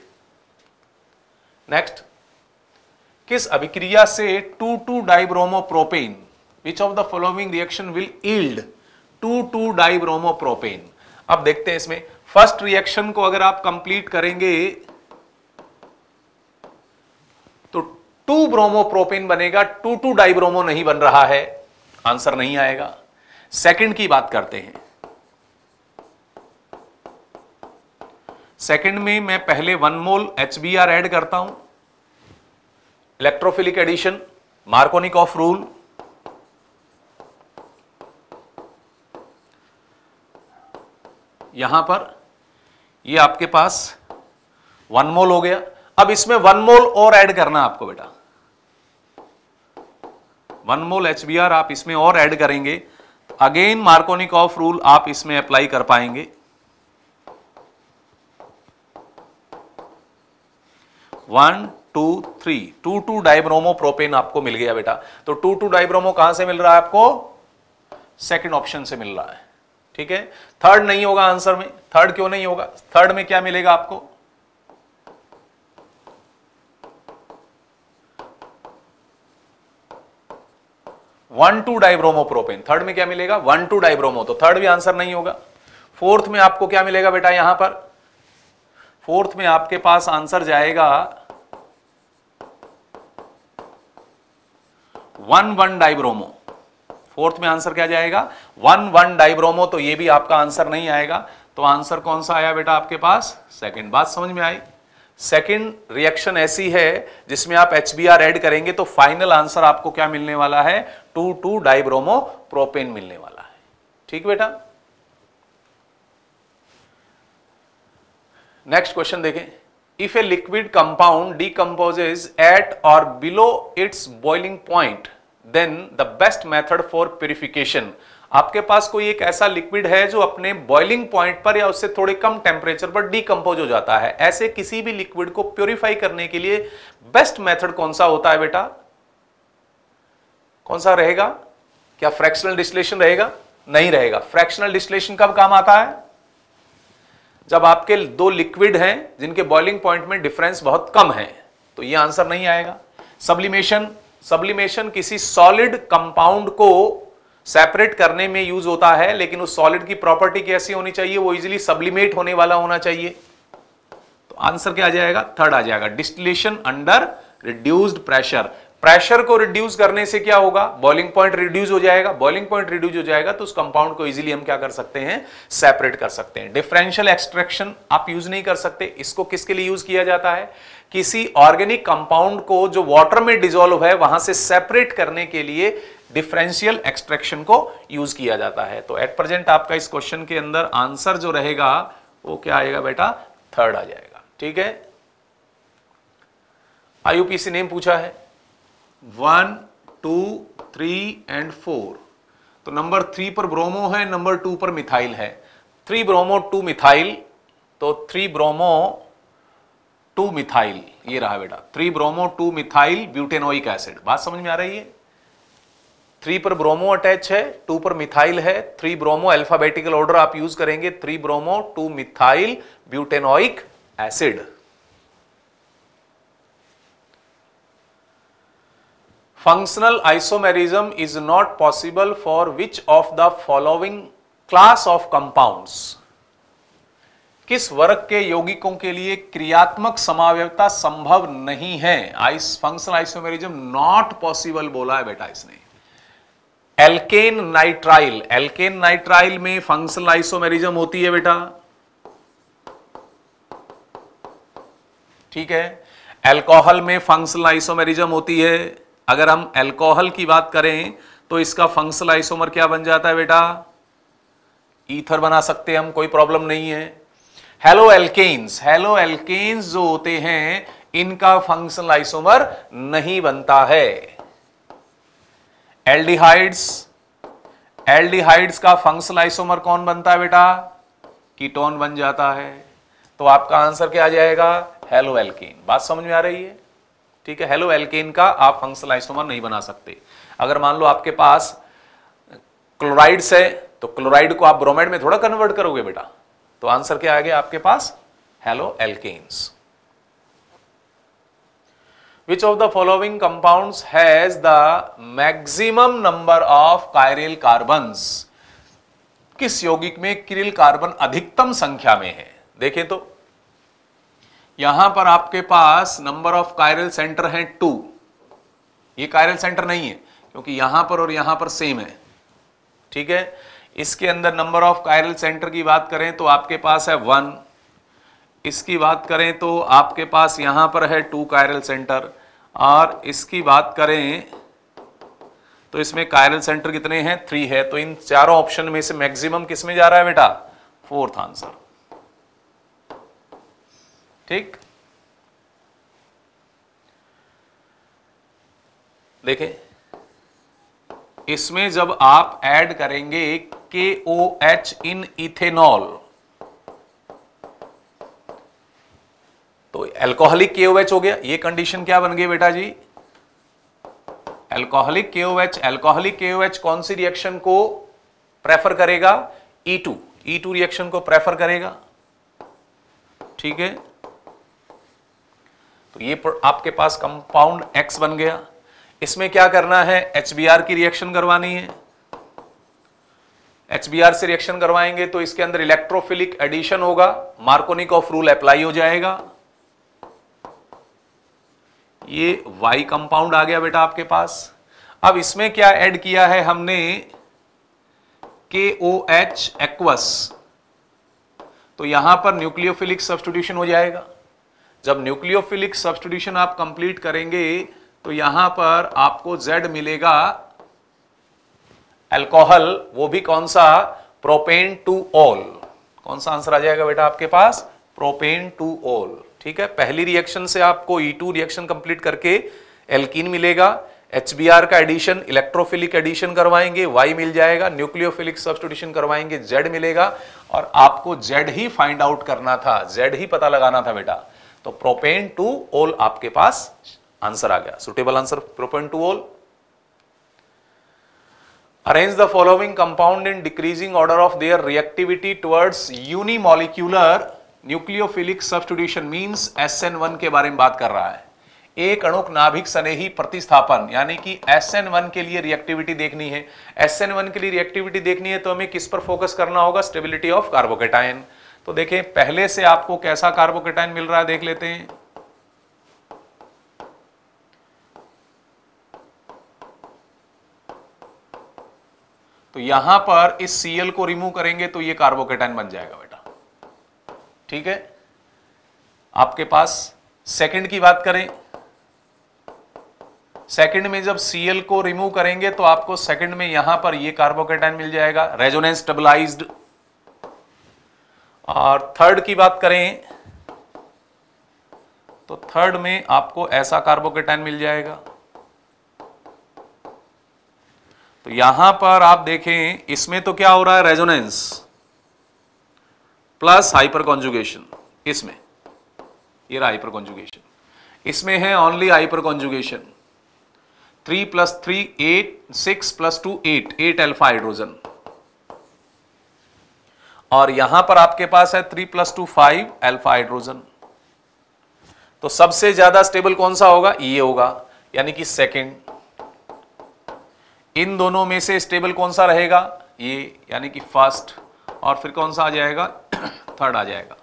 नेक्स्ट किस अभिक्रिया से 2,2 dibromopropane which of the following reaction will yield 2,2 dibromopropane? अब देखते हैं इसमें। फ़र्स्ट रिएक्शन को अगर आप कंप्लीट करेंगे तो टू ब्रोमोप्रोपेन बनेगा टू टू डाइब्रोमो नहीं बन रहा है। आंसर नहीं आएगा। सेकंड की बात करते हैं। सेकंड में मैं पहले वन मोल एच ऐड करता हूँ। Electrophilic addition Markovnikov rule यहाँ पर ये आपके पास वन मोल हो गया। अब इसमें वन मोल और ऐड करना आपको बेटा। वन मोल एचबीआर आप इसमें और ऐड करेंगे। अगेन मार्कोनिक ऑफ़ रूल आप इसमें अप्लाई कर पाएँगे। One two three two two dibromo propane आपको मिल गया बेटा। तो टू टू डाइब्रोमो कहाँ से मिल रहा है आपको? सेकंड ऑप्शन से मिल रहा है। ठीक है? थर्ड नहीं होगा आंसर में। थर्ड क्यों नहीं होगा? थर्ड में क्या मिलेगा आपको? One two dibromo propane third में क्या मिलेगा? वन टू डाइब्रोमो तो थर्ड भी आंसर नहीं होगा। फोर्थ में आपको क्या मिलेगा बेटा यहाँ पर? फोर्थ में आपके पास आंसर जाएगा वन वन डाइब्रोमो। फोर्थ में आंसर क्या जाएगा? वन वन डाइब्रोमो तो ये भी आपका आंसर नहीं आएगा। तो आंसर कौन सा आया बेटा आपके पास? सेकंड बात समझ में आई? सेकंड रिएक्शन ऐसी है जिसमें आप एच बी आर एड करेंगे तो फाइनल आंसर आपको क्या मिलने वाला है? टू टू डाइब्रोमो प्रोपेन मिलने वाला है। ठीक बेटा? नेक्स्ट क्वेश्चन देखें। If a liquid compound decomposes at और below its boiling point then the best method for purification. आपके पास कोई एक ऐसा लिक्विड है जो अपने बॉइलिंग पॉइंट पर या उससे थोड़े कम टेम्परेचर पर डीकंपोज हो जाता है। ऐसे किसी भी लिक्विड को प्योरीफाई करने के लिए बेस्ट मेथड कौन सा होता है बेटा? कौन सा रहेगा? क्या फ्रैक्शनल डिस्लेशन रहेगा? नहीं रहेगा। फ्रैक्शनल डिस्लेशन कब काम आता है? जब आपके दो लिक्विड हैं जिनके बॉइलिंग पॉइंट में डिफरेंस बहुत कम है तो ये आंसर नहीं आएगा। सब्लिमेशन सब्लिमेशन किसी सॉलिड कंपाउंड को सेपरेट करने में यूज़ होता है, लेकिन उस सॉलिड की प्रॉपर्टी कैसी होनी चाहिए, वो इजिली सब्लिमेट होने वाला होना चाहिए। तो आंसर क्या आ जाएगा? थर्ड आ जाएगा। Distillation under reduced pressure pressure को रिड्यूस करने से क्या होगा? बॉइलिंग पॉइंट रिड्यूस हो जाएगा। बॉइलिंग पॉइंट रिड्यूस हो जाएगा तो उस कंपाउंड को इजीली हम क्या कर सकते हैं? सेपरेट कर सकते हैं। डिफरेंशियल एक्सट्रैक्शन आप यूज़ नहीं कर सकते। इसको किसके लिए यूज़ किया जाता है? किसी ऑर्गेनिक कंपाउंड को जो वाटर में डिजोल्व है, वहाँ से सेपरेट करने के लिए डिफरेंशियल एक्सट्रैक्शन को यूज़ किया जाता है। तो एट प्रेजेंट आपका इस क्वेश्चन के अंदर आंसर जो रहेगा, वो क्या आएगा बेटा? थर्ड आ जाएगा। ठीक है? आईयूपीसी नेम पूछा है। One two three and four तो नंबर थ्री पर ब्रोमो है नंबर टू पर मिथाइल है। थ्री ब्रोमो टू मिथाइल तो थ्री ब्रोमो टू मिथाइल ये रहा बेटा। Three bromo two methyl butanoic acid बात समझ में आ रही है? थ्री पर ब्रोमो अटैच है टू पर मिथाइल है थ्री ब्रोमो अल्फाबेटिकल ऑर्डर आप यूज़ करेंगे three bromo two methyl butanoic acid functional isomerism is not possible for which of the following class of compounds किस वर्ग के यौगिकों के लिए क्रियात्मक समावयवता संभव नहीं है? Ice functional isomerism not possible बोला है बेटा इसने। एल्केन नाइट्राइल एल्केन नाइट्राइल में फंक्शनल आइसोमेरिज्म होती है बेटा। ठीक है? एल्कोहल में फंक्शनल आइसोमेरिज्म होती है। अगर हम एल्कोहल की बात करें तो इसका फंक्शनल आइसोमर क्या बन जाता है बेटा? ईथर बना सकते हैं हम, कोई प्रॉब्लम नहीं है। हेलो एल्केन्स हेलो एल्केन्स जो होते हैं, इनका फंक्शनल आइसोमर नहीं बनता है। एल्डिहाइड्स एल्डिहाइड्स का फंक्शनल आइसोमर कौन बनता है बेटा? कीटोन बन जाता है। तो आपका आंसर क्या आ जाएगा? हेलो एल्केन बात समझ में आ रही है? ठीक है हेलो एल्केन का आप फंक्शनल आइसोमर नहीं बना सकते। अगर मान लो आपके पास क्लोराइड्स है तो क्लोराइड को आप ब्रोमाइड में थोड़ा कन्वर्ट करोगे बेटा। तो आंसर क्या आ गया आपके पास? Halo alkanes which of the following compounds has the maximum number of chiral carbons? किस यौगिक में किरिल कार्बन अधिकतम संख्या में है? देखें तो यहाँ पर आपके पास नंबर ऑफ़ कायरल सेंटर है टू ये कायरल सेंटर नहीं है, क्योंकि यहाँ पर और यहाँ पर सेम है। ठीक है? इसके अंदर नंबर ऑफ़ कायरल सेंटर की बात करें तो आपके पास है वन इसकी बात करें तो आपके पास यहाँ पर है टू कायरल सेंटर और इसकी बात करें तो इसमें कायरल सेंटर कितने हैं? थ्री है। तो इन चारों ऑप्शन में से मैक्सिमम किसमें जा रहा है बेटा? फोर्थ आंसर ठीक? देखें, इसमें जब आप ऐड करेंगे ओ एच इन इथेनॉल तो एल्कोहलिक केओएच हो गया। ये कंडीशन क्या बन गई बेटा जी? एल्कोहलिक केओएच एल्कोहलिक केओएच कौन सी रिएक्शन को प्रेफर करेगा? E2 E2 रिएक्शन को प्रेफर करेगा। ठीक है? तो ये आपके पास कंपाउंड X बन गया। इसमें क्या करना है? HBr की रिएक्शन करवानी है। HBr से रिएक्शन करवाएँगे तो इसके अंदर इलेक्ट्रोफिलिक एडिशन होगा मार्कोनिक ऑफ़ रूल अप्लाई हो जाएगा। ये वाई कंपाउंड आ गया बेटा आपके पास। अब इसमें क्या ऐड किया है हमने? के ओ एच एक्वस तो यहाँ पर न्यूक्लियोफिलिक सब्सटीट्यूशन हो जाएगा। जब न्यूक्लियोफिलिक सब्सटीट्यूशन आप कंप्लीट करेंगे तो यहाँ पर आपको Z मिलेगा अल्कोहल वो भी कौन सा? प्रोपेन टू ऑल कौन सा आंसर आ जाएगा बेटा आपके पास? प्रोपेन टू ऑल ठीक है? पहली रिएक्शन से आपको E2 रिएक्शन कंप्लीट करके एल्कीन मिलेगा। HBr का एडिशन इलेक्ट्रोफिलिक एडिशन करवाएँगे, Y मिल जाएगा। न्यूक्लियोफिलिक सब्सटीट्यूशन करवाएँगे, Z मिलेगा। और आपको Z ही फाइंड आउट करना था। Z ही पता लगाना था बेटा। तो प्रोपेन टू ओल आपके पास आंसर आ गया। Suitable answer propane two ol Arrange the following compound in decreasing order of their reactivity towards unimolecular nucleophilic substitution means SN1 के बारे में बात कर रहा है। एक अणुक नाभिक स्नेही प्रतिस्थापन, यानी कि SN1 के लिए रिएक्टिविटी देखनी है। SN1 के लिए रिएक्टिविटी देखनी है तो हमें किस पर फोकस करना होगा? स्टेबिलिटी ऑफ़ कार्बोकेटाइन तो देखें पहले से आपको कैसा कार्बोकेटाइन मिल रहा है, देख लेते हैं। तो यहाँ पर इस सीएल को रिमूव करेंगे तो ये कार्बोकेटाइन बन जाएगा बेटा। ठीक है? आपके पास सेकंड की बात करें। सेकंड में जब सीएल को रिमूव करेंगे तो आपको सेकंड में यहाँ पर ये कार्बोकेटाइन मिल जाएगा रेजोनेंस स्टेबलाइज्ड और थर्ड की बात करें तो थर्ड में आपको ऐसा कार्बोकेटाइन मिल जाएगा। तो यहाँ पर आप देखें, इसमें तो क्या हो रहा है? रेजोनेंस प्लस हाइपर कॉन्जुगेशन इसमें. ये रहा हाइपर कॉन्जुगेशन इसमें है only hyperconjugation three plus three eight six plus two eight eight alpha hydrogen और यहाँ पर आपके पास है three plus two five alpha hydrogen तो सबसे ज़्यादा स्टेबल कौन सा होगा? ये होगा. यानी कि सेकंड इन दोनों में से स्टेबल कौन सा रहेगा? ये यानी कि फ़र्स्ट और फिर कौन सा आ जाएगा? थर्ड आ जाएगा।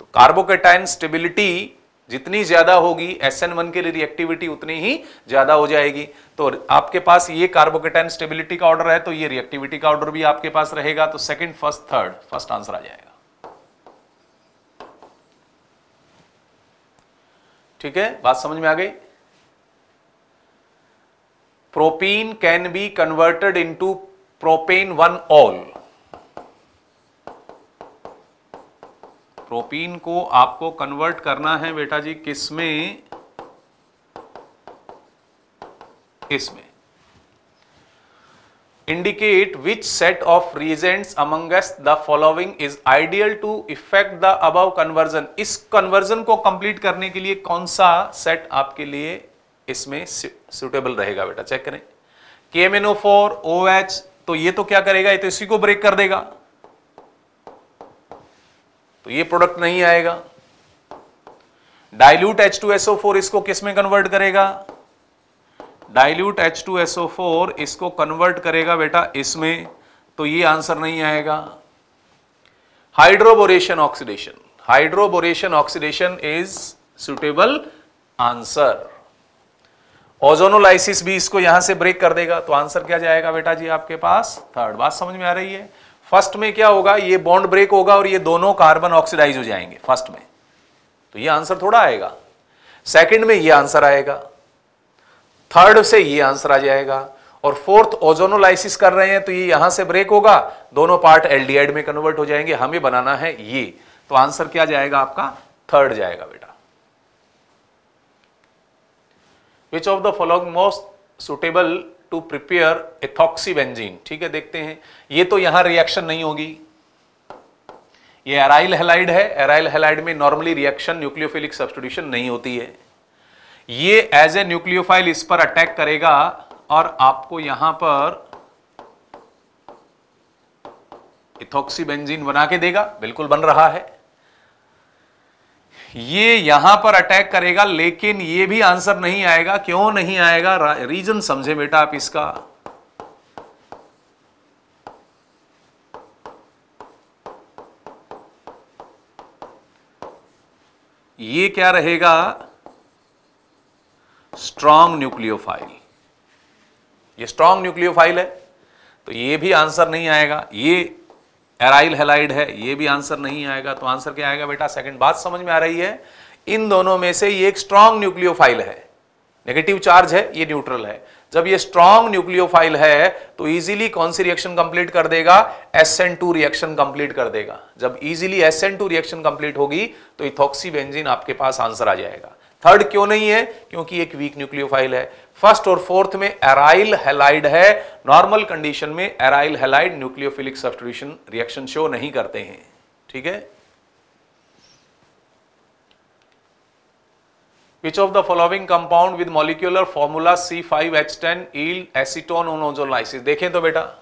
तो कार्बोकेटाइन स्टेबिलिटी जितनी ज़्यादा होगी SN1 के लिए रिएक्टिविटी उतनी ही ज़्यादा हो जाएगी। तो आपके पास ये कार्बोकेटाइन स्टेबिलिटी का ऑर्डर है तो ये रिएक्टिविटी का ऑर्डर भी आपके पास रहेगा। तो second first third first answer आ जाएगा। ठीक है? बात समझ में आ गई? propene can be converted into propane one ol propene को आपको कन्वर्ट करना है बेटा जी किसमें इसमें indicate which set of reagents amongst the following is ideal to effect the above conversion इस कन्वर्जन को कंप्लीट करने के लिए कौन सा सेट आपके लिए इसमें सुटेबल रहेगा बेटा चेक करें। K M N O four O H तो ये तो क्या करेगा? ये तो इसी को ब्रेक कर देगा। तो ये प्रोडक्ट नहीं आएगा। Dilute H two SO four इसको किसमें कन्वर्ट करेगा? Dilute H two SO four इसको कन्वर्ट करेगा बेटा इसमें तो ये आंसर नहीं आएगा। Hydroboration oxidation hydroboration oxidation is suitable answer ozonolysis भी इसको यहाँ से ब्रेक कर देगा। तो आंसर क्या जाएगा बेटा जी आपके पास? थर्ड बात समझ में आ रही है। फ़र्स्ट में क्या होगा? ये बॉन्ड ब्रेक होगा और ये दोनों कार्बन ऑक्सीडाइज हो जाएँगे फ़र्स्ट में। तो ये आंसर थोड़ा आएगा। सेकंड में ये आंसर आएगा। थर्ड से ये आंसर आ जाएगा। और फोर्थ ओजोनोलाइसिस कर रहे हैं तो ये यहाँ से ब्रेक होगा। दोनों पार्ट एल्डिहाइड में कन्वर्ट हो जाएँगे। हमें बनाना है ये। तो आंसर क्या जाएगा आपका? थर्ड जाएगा बेटा। Which of the following most suitable to prepare ethoxy benzene ठीक है, देखते हैं। ये तो यहाँ रिएक्शन नहीं होगी। ये एराइल हेलाइड है। एराइल हेलाइड में नॉर्मली रिएक्शन न्यूक्लियोफिलिक सब्सटीट्यूशन नहीं होती है। ये एज ए न्यूक्लियोफाइल इस पर अटैक करेगा और आपको यहाँ पर इथॉक्सी बेंजीन बना के देगा। बिल्कुल बन रहा है। ये यहाँ पर अटैक करेगा, लेकिन ये भी आंसर नहीं आएगा। क्यों नहीं आएगा? रीजन समझे बेटा आप इसका। ये क्या रहेगा? Strong nucleophile. ये स्ट्रॉन्ग न्यूक्लियोफाइल है तो ये भी आंसर नहीं आएगा। ये एराइल हेलाइड है, ये भी आंसर नहीं आएगा। तो आंसर क्या आएगा बेटा? सेकंड बात समझ में आ रही है, इन दोनों में से ये एक स्ट्रॉन्ग न्यूक्लियोफाइल है। नेगेटिव चार्ज है, ये न्यूट्रल है। जब ये स्ट्रॉन्ग न्यूक्लियोफाइल है तो इजीली कौन सी रिएक्शन कंप्लीट कर देगा? S N two reaction complete कर देगा। जब इजीली टू रिएक्शन कंप्लीट होगी तो इथॉक्सी बेंजीन आपके पास आंसर आ जाएगा। थर्ड क्यों नहीं है? क्योंकि एक वीक न्यूक्लियोफाइल है। फ़र्स्ट और फोर्थ में एराइल हेलाइड है। नॉर्मल कंडीशन में aryl halide nucleophilic substitution reaction show नहीं करते हैं। ठीक है? विच Which of the following compound with molecular formula C5H10 yield acetone on ozonolysis? देखें तो बेटा,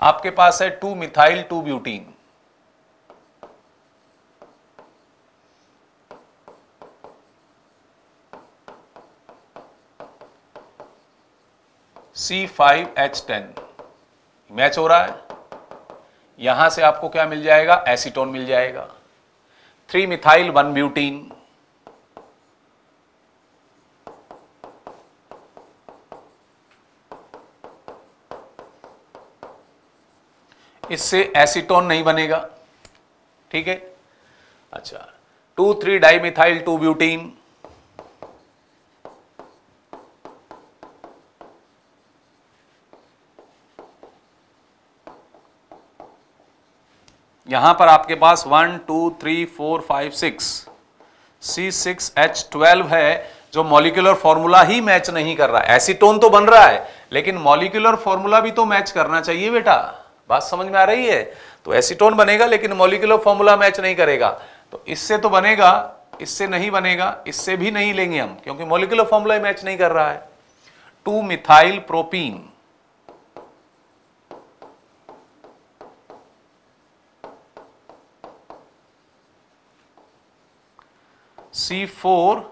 आपके पास है two methyl two butene C5H10 match हो रहा है। यहाँ से आपको क्या मिल जाएगा? एसीटोन मिल जाएगा। थ्री मिथाइल वन ब्यूटीन इससे एसीटोन नहीं बनेगा। ठीक है? अच्छा। Two three dimethyl two butene यहाँ पर आपके पास one, two, three, four, five, six, C, six, H, twelve है, जो मॉलिकुलर फॉर्मूला ही मैच नहीं कर रहा है। एसीटोन तो बन रहा है, लेकिन मॉलिकुलर फॉर्मूला भी तो मैच करना चाहिए बेटा। बात समझ में आ रही है? तो एसीटोन बनेगा, लेकिन मॉलिकुलर फॉर्मूला मैच नहीं करेगा। तो इससे तो बनेगा, इससे नहीं बनेगा, इससे भी नहीं लेंगे हम, क्योंकि मॉलिकुलर फॉर्मूला मैच नहीं कर रहा है। Two methyl propene. C four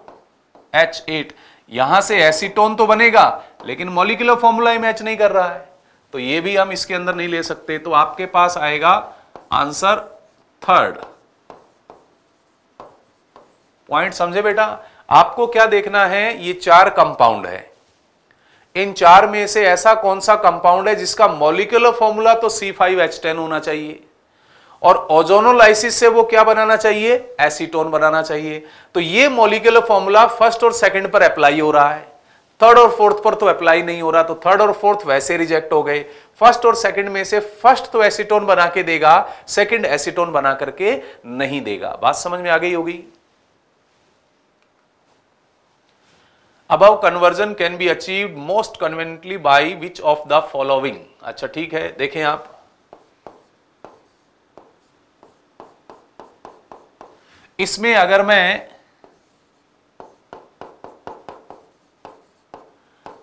H eight यहाँ से एसीटोन तो बनेगा, लेकिन मॉलिकुलर फॉर्मूला मैच नहीं कर रहा है। तो ये भी हम इसके अंदर नहीं ले सकते। तो आपके पास आएगा आंसर थर्ड पॉइंट समझे बेटा? आपको क्या देखना है? ये चार कंपाउंड है। इन चार में से ऐसा कौन सा कंपाउंड है जिसका मॉलिकुलर फॉर्मूला तो C5H10 होना चाहिए? और ओजोनोलाइसिस से वो क्या बनाना चाहिए? एसीटोन बनाना चाहिए। तो ये मोलिकुलर फॉर्मूला फ़र्स्ट और सेकंड पर अप्लाई हो रहा है। थर्ड और फोर्थ पर तो अप्लाई नहीं हो रहा तो थर्ड और फोर्थ वैसे रिजेक्ट हो गए। फ़र्स्ट और सेकंड में से फ़र्स्ट तो एसीटोन बना के देगा सेकंड एसीटोन बना करके नहीं देगा। बात समझ में आ गई होगी? Above conversion can be achieve most conveniently by which of the following अच्छा ठीक है, देखें आप। इसमें अगर मैं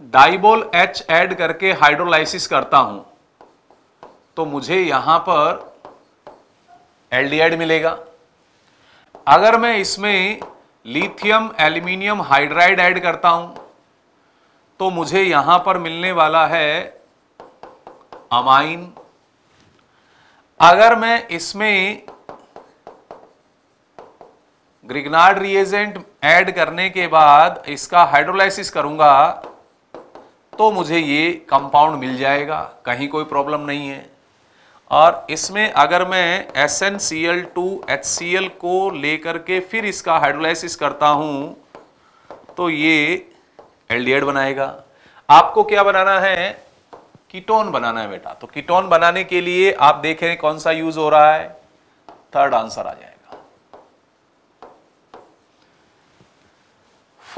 डाइबोल एच ऐड करके हाइड्रोलाइसिस करता हूँ तो मुझे यहाँ पर एल्डिहाइड मिलेगा। अगर मैं इसमें लिथियम एल्यूमिनियम हाइड्राइड ऐड करता हूँ तो मुझे यहाँ पर मिलने वाला है अमाइन। अगर मैं इसमें ग्रिगनार्ड रिएजेंट ऐड करने के बाद इसका हाइड्रोलाइसिस करूँगा तो मुझे ये कंपाउंड मिल जाएगा। कहीं कोई प्रॉब्लम नहीं है। और इसमें अगर मैं S N C L two H C L को लेकर के फिर इसका हाइड्रोलाइसिस करता हूँ तो ये एल्डिहाइड बनाएगा। आपको क्या बनाना है? कीटोन बनाना है बेटा। तो कीटोन बनाने के लिए आप देखें कौन सा यूज़ हो रहा है। थर्ड आंसर आ जाएगा।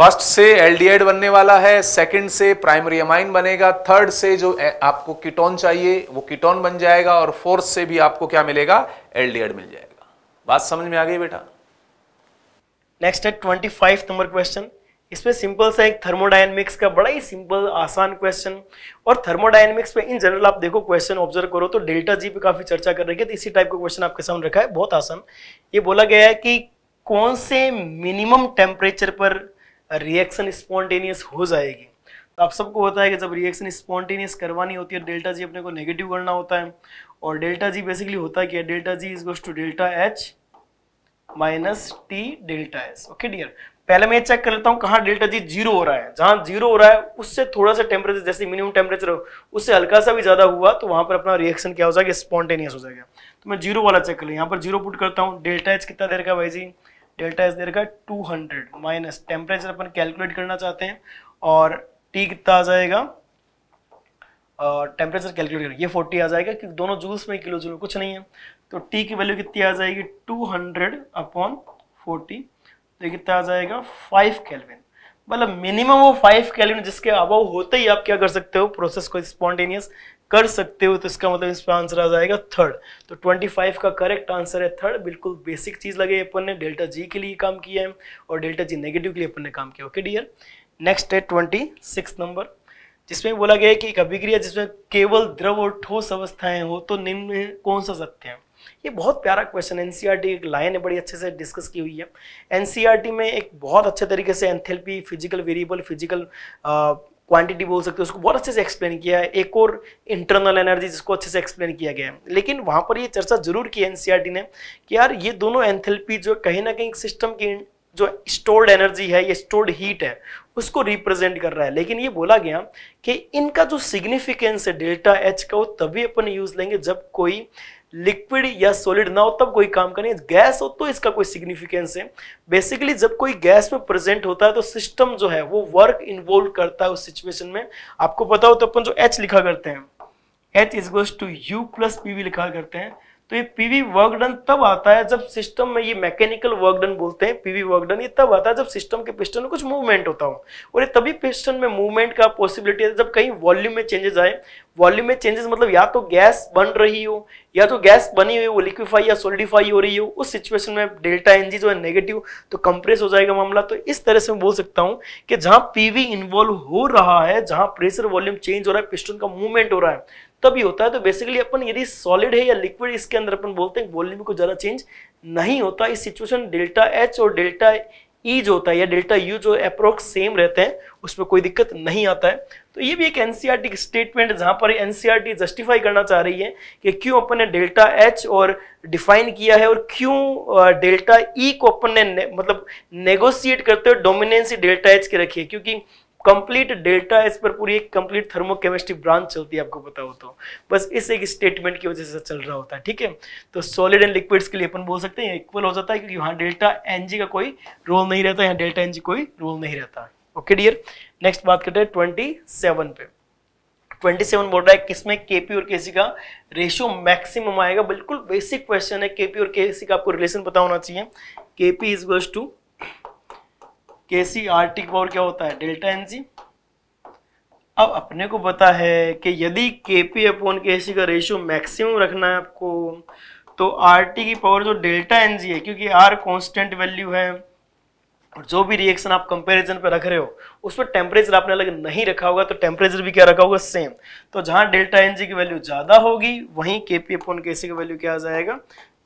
फ़र्स्ट से एल्डिहाइड बनने वाला है, सेकंड से प्राइमरी अमाइन बनेगा, थर्ड से जो आपको कीटोन चाहिए, वो कीटोन बन जाएगा और फोर्थ से भी आपको क्या मिलेगा? एल्डिहाइड मिल जाएगा। बात समझ में आ गई बेटा? नेक्स्ट है ट्वेंटी फाइव नंबर क्वेश्चन इसमें सिंपल सा एक थर्मोडायनेमिक्स का बड़ा ही सिंपल आसान क्वेश्चन और थर्मोडायनेमिक्स में इन जनरल आप देखो क्वेश्चन ऑब्ज़र्व करो तो डेल्टा जी पे काफ़ी चर्चा कर रही है तो इसी टाइप का क्वेश्चन आपके सामने रखा है, बहुत आसान. ये बोला गया है कि कौन से मिनिमम टेम्परेचर पर रिएक्शन स्पॉन्टेनियस हो जाएगी। तो आप सबको होता है कि जब रिएक्शन स्पॉन्टेनियस करवानी होती है डेल्टा जी अपने को नेगेटिव करना होता है, और डेल्टा जी बेसिकली होता है? कि delta G is goes to delta H minus T delta S okay dear पहले मैं ये चेक कर लेता हूँ कहाँ डेल्टा जी ज़ीरो हो रहा है। जहाँ ज़ीरो हो रहा है, उससे थोड़ा सा टेम्परेचर जैसे मिनिमम टेम्परेचर हो, उससे हल्का सा भी ज़्यादा हुआ तो वहाँ पर अपना रिएक्शन क्या हो जाएगा? स्पॉन्टेनियस हो जाएगा। तो मैं ज़ीरो वाला चेक कर लिया यहाँ पर ज़ीरो पुट करता हूँ। डेल्टा एच कितना देर का भाई जी? डेल्टा एस देर का 200 माइनस टेम्परेचर अपन कैलकुलेट करना चाहते हैं और टी कितना आ जाएगा? टेम्परेचर कैलकुलेट करें ये 40 आ जाएगा क्योंकि दोनों जूल्स में किलो जूल कुछ नहीं है। तो टी की वैल्यू कितनी आ जाएगी? 200 अपॉन 40 तो कितना आ जाएगा? 5 केल्विन मतलब मिनिमम वो 5 केल्विन जिसके अभाव होते ही आप क्या कर सकते हो? प्रोसेस को स्पॉन्टेनियस कर सकते हो तो इसका मतलब इसका आंसर आ जाएगा थर्ड तो 25 का करेक्ट आंसर है थर्ड बिल्कुल बेसिक चीज़ लगे अपन ने डेल्टा जी के लिए काम किया है और डेल्टा जी नेगेटिव के लिए अपन ने काम किया ओके डियर नेक्स्ट है ट्वेंटी सिक्स नंबर जिसमें बोला गया है कि एक अभिक्रिया जिसमें केवल द्रव और ठोस अवस्थाएँ हो तो निम्न कौन सा सत्य है? ये बहुत प्यारा क्वेश्चन एनसीईआरटी एक लाइन है, बड़ी अच्छे से डिस्कस की हुई है. एनसीईआरटी में एक बहुत अच्छे तरीके से enthalpy physical variable physical quantity बोल सकते हो, उसको बहुत अच्छे से एक्सप्लेन किया है। एक और इंटरनल एनर्जी जिसको अच्छे से एक्सप्लेन किया गया है। लेकिन वहाँ पर ये चर्चा ज़रूर की एनसीईआरटी ने कि यार ये दोनों एंथेल्पी जो कहीं ना कहीं सिस्टम की जो स्टोर्ड एनर्जी है, ये स्टोर्ड हीट है, उसको रिप्रेजेंट कर रहा है। लेकिन ये बोला गया कि इनका जो सिग्निफिकेंस है डेल्टा एच का, वो तभी अपन यूज़ लेंगे जब कोई लिक्विड या सॉलिड ना हो, तब कोई काम करें गैस हो तो इसका कोई सिग्निफिकेंस है। बेसिकली जब कोई गैस में प्रेजेंट होता है तो सिस्टम जो है, वो वर्क इन्वॉल्व करता है उस सिचुएशन में। आपको पता हो तो अपन जो एच लिखा करते हैं। H is goes to U plus PV लिखा करते हैं। तो ये पीवी वर्क डन तब आता है जब सिस्टम में ये मैकेनिकल वर्क डन बोलते हैं। पीवी वर्क डन ये तब आता है जब सिस्टम के पिस्टन में कुछ मूवमेंट होता हो। और ये तभी पिस्टन में मूवमेंट का पॉसिबिलिटी है जब कहीं वॉल्यूम में चेंजेस आए। वॉल्यूम में चेंजेस मतलब या तो गैस बन रही हो, या तो गैस बनी हुई वो लिक्विफाई या सोलिडिफाई हो रही हो, उस सिचुएशन में डेल्टा एनजी जो है नेगेटिव तो कंप्रेस हो जाएगा मामला। तो इस तरह से मैं बोल सकता हूँ कि जहाँ पीवी इन्वॉल्व हो रहा है, जहाँ प्रेशर वॉल्यूम चेंज हो रहा है पिस्टन का मूवमेंट हो रहा है, तभी होता है। तो बेसिकली अपन यदि सॉलिड है या लिक्विड इसके अंदर अपन बोलते हैं वॉल्यूम कुछ ज़्यादा चेंज नहीं होता। इस सिचुएशन डेल्टा एच और डेल्टा ई e जो होता है या डेल्टा यू जो अप्रोक्स सेम रहते हैं, उसमें कोई दिक्कत नहीं आता है। तो ये भी एक एनसीईआरटी स्टेटमेंट जहाँ पर एनसीईआरटी जस्टिफाई करना चाह रही है कि क्यों अपन ने डेल्टा एच और डिफाइन किया है और क्यों डेल्टा ई e को अपन ने मतलब नेगोशिएट करते हुए डोमिनेंसी डेल्टा एच के रखी है। क्योंकि कंप्लीट डेल्टा इस पर पूरी एक कंप्लीट थर्मोकेमिस्ट्री ब्रांच चलती है, आपको पता हो तो। बस इस एक स्टेटमेंट की वजह से चल रहा होता है, ठीक है? तो सॉलिड एंड लिक्विड्स के लिए अपन बोल सकते हैं इक्वल हो जाता है, क्योंकि वहाँ डेल्टा एनजी का कोई रोल नहीं रहता, यहाँ डेल्टा एनजी कोई रोल नहीं रहता। ओके डियर नेक्स्ट बात करते हैं ट्वेंटी सेवन पे। 27 बोल रहा है किसमें? केपी और केसी का रेशियो मैक्सिमम आएगा। बिल्कुल बेसिक क्वेश्चन है। केपी और केसी का आपको रिलेशन पता होना चाहिए। केपी इज़ गोज टू के सी आर टी पावर क्या होता है? डेल्टा एन जी अब अपने को पता है कि यदि के पी अपॉन के सी का रेशियो मैक्सिमम रखना है आपको तो आर टी की पावर जो डेल्टा एन जी है, क्योंकि आर कांस्टेंट वैल्यू है और जो भी रिएक्शन आप कंपैरिजन पे रख रहे हो उसमें टेम्परेचर आपने अलग नहीं रखा होगा तो टेम्परेचर भी क्या रखा होगा? सेम तो जहाँ डेल्टा एन जी की वैल्यू ज़्यादा होगी, वहीं के पी अपॉन के सी की वैल्यू क्या आ जाएगा?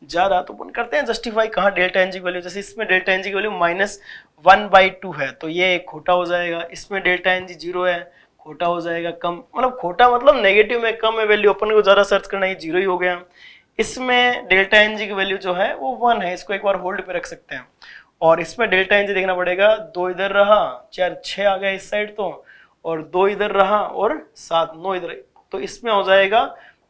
ज़्यादा. तो अपन करते हैं जस्टिफाई कहाँ डेल्टा एन जी की वैल्यू जैसे इसमें डेल्टा एन जी की value minus one by two है तो ये खोटा हो जाएगा। इसमें डेल्टा एन ज़ीरो है, खोटा हो जाएगा कम मतलब खोटा मतलब नेगेटिव में कम है वैल्यू अपन को ज़्यादा सर्च करना है ज़ीरो ही हो गया। इसमें डेल्टा एन जी की वैल्यू जो है, वो वन है, इसको एक बार होल्ड पे रख सकते हैं। और इसमें डेल्टा एन जी देखना पड़ेगा। दो इधर रहा, चार छः आ गया इस साइड तो और दो इधर रहा और सात, नौ इधर। तो इसमें हो जाएगा,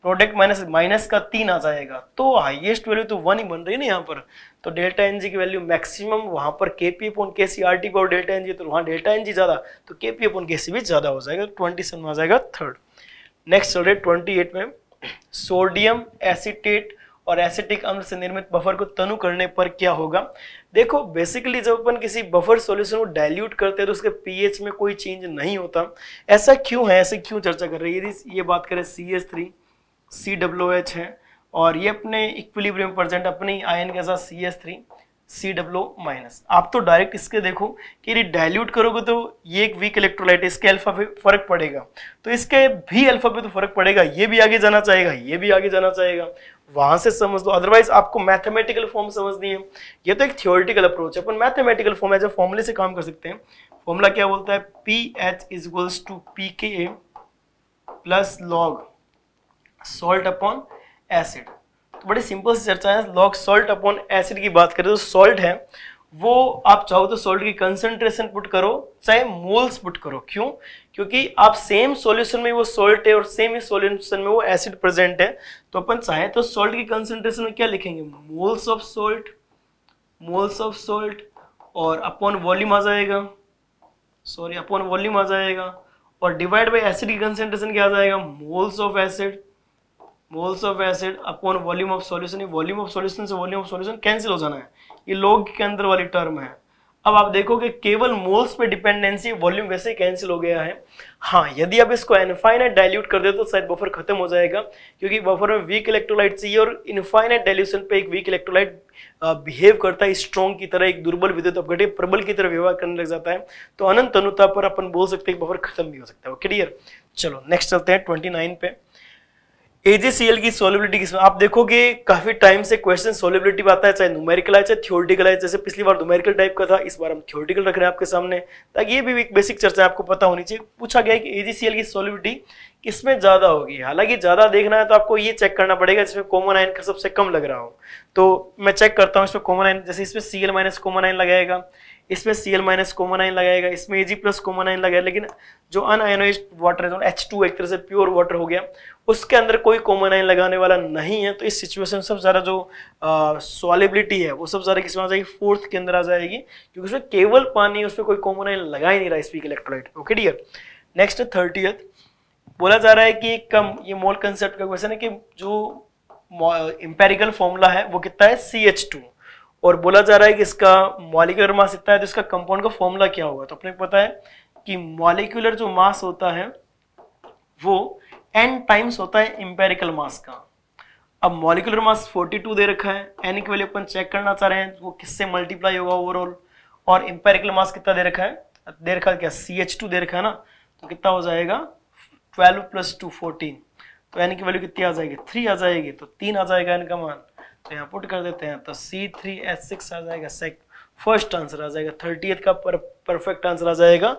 प्रोडक्ट माइनस माइनस का तीन आ जाएगा। तो हाईएस्ट वैल्यू तो वन ही बन रही है ना यहाँ पर। तो डेल्टा एन जी की वैल्यू मैक्सिमम वहाँ पर K P upon K C R T पर डेल्टा एन जी तो वहाँ डेल्टा एन जी ज़्यादा तो के पी अपॉन के सी भी ज़्यादा हो जाएगा। ट्वेंटी सेवन आ जाएगा थर्ड नेक्स्ट चल रहे ट्वेंटी एट में। सोडियम एसिटेट और एसिटिक अम्ल से निर्मित बफर को तनु करने पर क्या होगा? देखो बेसिकली जब अपन किसी बफर सॉल्यूशन को डाइल्यूट करते हैं तो उसके पीएच में कोई चेंज नहीं होता। ऐसा क्यों है? ऐसे क्यों चर्चा कर रही है? ये बात करें C S three C W H है, और ये अपने इक्विलिब्रियम प्रेजेंट अपनी आयन के साथ C S three C W minus आप तो डायरेक्ट इसके देखो कि यदि डाइल्यूट करोगे तो ये एक वीक इलेक्ट्रोलाइट इसके अल्फ़ा पे फ़र्क पड़ेगा। तो इसके भी अल्फ़ा पे तो फ़र्क पड़ेगा, ये भी आगे जाना चाहेगा, ये भी आगे जाना चाहेगा। वहाँ से समझ दो अदरवाइज़ आपको मैथमेटिकल फॉर्म समझनी है। ये तो एक थियोरिटिकल अप्रोच है, अपन मैथमेटिकल फॉर्म एज ए फॉर्मूले से काम कर सकते हैं। फॉर्मूला क्या बोलता है? P H is equals to P K A plus log salt upon acid तो बड़ी सिंपल सी चर्चा है लॉग सॉल्ट अपॉन एसिड की बात करें तो सॉल्ट है, वो आप चाहो तो सॉल्ट की कंसंट्रेशन पुट करो, चाहे मोल्स पुट करो। क्यों? क्योंकि आप सेम सॉल्यूशन में वो सोल्ट है और सेम ही सॉल्यूशन में वो एसिड प्रेजेंट है तो अपन चाहे तो सोल्ट की कंसेंट्रेशन में क्या लिखेंगे? Moles of salt moles of salt और अपॉन वॉल्यूम आ जाएगा। सॉरी अपॉन वॉल्यूम आ जाएगा और डिवाइड बाई एसिड की कंसेंट्रेशन क्या आ जाएगा? Moles of acid moles of acid upon volume of solution volume of solution से वॉल्यूम ऑफ़ सॉल्यूशन कैंसिल हो जाना है। ये लॉग के अंदर वाली टर्म है। अब आप देखोगे केवल मोल्स पे डिपेंडेंसी, वॉल्यूम वैसे कैंसिल हो गया है। हाँ यदि आप इसको इनफाइनाइट डाइल्यूट कर दे तो शायद बफर खत्म हो जाएगा, क्योंकि बफर में वीक इलेक्ट्रोलाइट चाहिए और इनफाइनाइट डाइल्यूशन पे एक वीक इलेक्ट्रोलाइट बिहेव करता है स्ट्रॉन्ग की तरह, एक दुर्बल विद्युत अपघटे प्रबल की तरह व्यवहार करने लग जाता है। तो अनंत अनुता पर अपन बोल सकते हैं बफर खत्म भी हो सकता है। क्लियर चलो नेक्स्ट चलते हैं ट्वेंटी पे। एजीसीएल की सोलिबिलिटी किसमें आप देखोगे, काफ़ी टाइम से क्वेश्चन सोलिबिलिटी आता है, चाहे न्यूमेरिकल है चाहे थ्योरेटिकल है जैसे पिछली बार न्यूमेरिकल टाइप का था, इस बार हम थ्योरेटिकल रख रहे हैं आपके सामने। ताकि ये भी एक बेसिक चर्चा आपको पता होनी चाहिए। पूछा गया कि एजीसीएल की सोलिबिलिटी किसमें ज़्यादा होगी। हालाँकि ज़्यादा देखना है तो आपको ये चेक करना पड़ेगा, जिसमें कॉमन आयन का सबसे कम लग रहा हो। तो मैं चेक करता हूँ इसमें कॉमन आयन जैसे इसमें सीएल माइनस कॉमन आयन लगाएगा। इसमें सी एल माइनस कॉमन आइन लगाएगा, इसमें ए जी प्लस कॉमन आइन लगाएगा, लेकिन जो अनआयनाइज वाटर है एच टू एक तरह से प्योर वाटर हो गया, उसके अंदर कोई कॉमन आइन लगाने वाला नहीं है तो इस सिचुएशन में सब ज़्यादा जो सॉलिबिलिटी है, वो सब ज़्यादा किसमें आ जाएगी फोर्थ के अंदर आ जाएगी, क्योंकि उसमें केवल पानी है, उसमें कोई कॉमन आइन लगा ही नहीं रहा speak electrolyte okay dear next thirty बोला जा रहा है कि कम, ये मोल कंसेप्ट का क्वेश्चन है कि जो इंपेरिकल फॉर्मूला है, वो कितना है? सी एच टू और बोला जा रहा है कि इसका मॉलिकुलर मास इतना है तो इसका कंपाउंड का फॉर्मूला क्या होगा? तो अपने पता है कि मॉलिकुलर जो मास होता है, वो एन टाइम्स होता है इंपेरिकल मास का। अब मॉलिकुलर मास 42 दे रखा है एन की वैल्यू अपन चेक करना चाह रहे हैं, वो किससे मल्टीप्लाई होगा ओवरऑल और इंपेरिकल मास कितना दे रखा है? दे रखा क्या? सी एच टू दे रखा है ना? तो कितना हो जाएगा? 12 प्लस टू फोर्टीन तो एन की वैल्यू कितनी आ जाएगी? थ्री आ जाएगी तो तीन आ जाएगा एन का मान। तो यहाँ पुट कर देते हैं तो सी थ्री एस सिक्स आ जाएगा सेक फ़र्स्ट आंसर आ जाएगा थर्टी का पर, परफेक्ट आंसर आ जाएगा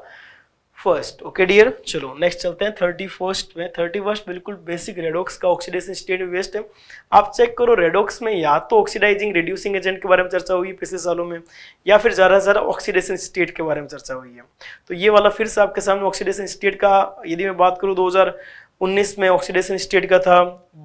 फ़र्स्ट ओके डियर चलो नेक्स्ट चलते हैं थर्टी फ़र्स्ट में थर्टी फ़र्स्ट बिल्कुल बेसिक रेडोक्स का ऑक्सीडेशन स्टेट वेस्ट है। आप चेक करो रेडोक्स में या तो ऑक्सीडाइजिंग रिड्यूसिंग एजेंट के बारे में चर्चा हुई है पिछले सालों में या फिर ज़्यादा से ज़्यादा ऑक्सीडेशन स्टेट के बारे में चर्चा हुई है। तो ये वाला फिर से आपके सामने ऑक्सीडेशन स्टेट का यदि मैं बात करूँ दो 19 में ऑक्सीडेशन स्टेट का था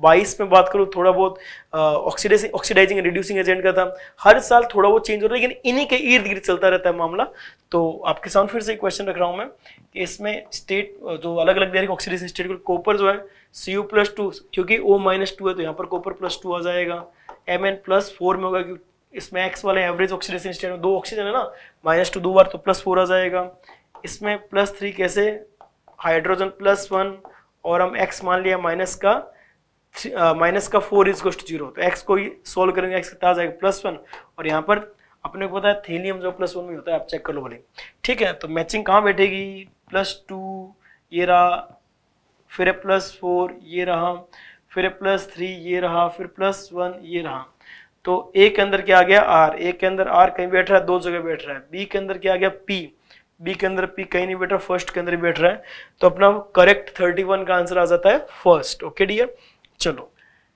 22 में बात करूँ थोड़ा बहुत ऑक्सीडेशन ऑक्सीडाइजिंग रिड्यूसिंग एजेंट का था। हर साल थोड़ा बहुत चेंज हो रहा है, लेकिन इन्हीं के इर्द गिर्द चलता रहता है मामला। तो आपके सामने फिर से एक क्वेश्चन रख रहा हूँ मैं, कि इसमें स्टेट जो अलग अलग दे ऑक्सीडेशन स्टेट को कोपर जो है सी यू प्लस टू क्योंकि ओ माइनस टू है तो यहाँ पर कोपर प्लस टू आ जाएगा। एम एन प्लस फोर में होगा, क्योंकि इसमें एक्स वाले एवरेज ऑक्सीडेशन स्टेट में दो ऑक्सीजन है ना माइनस टू दो बार तो प्लस फोर आ जाएगा। इसमें प्लस थ्री कैसे? हाइड्रोजन प्लस वन और हम x मान लिया माइनस का माइनस का four is goes to zero तो x को सोल्व करेंगे, x कितना आ जाएगा प्लस वन और यहाँ पर अपने को पता है थेलियम जो प्लस वन में होता है, आप चेक कर लो बोले ठीक है तो मैचिंग कहाँ बैठेगी? प्लस टू ये रहा, फिर प्लस फोर ये रहा, फिर प्लस थ्री ये रहा, फिर प्लस वन ये रहा। तो ए के अंदर क्या आ गया? आर ए के अंदर आर कहीं बैठ रहा है? दो जगह बैठ रहा है। बी के अंदर क्या आ गया? पी बी के अंदर, पी कहीं नहीं बैठ रहा, फ़र्स्ट के अंदर ही बैठ रहा है। तो अपना करेक्ट थर्टी वन का आंसर आ जाता है फ़र्स्ट ओके डियर चलो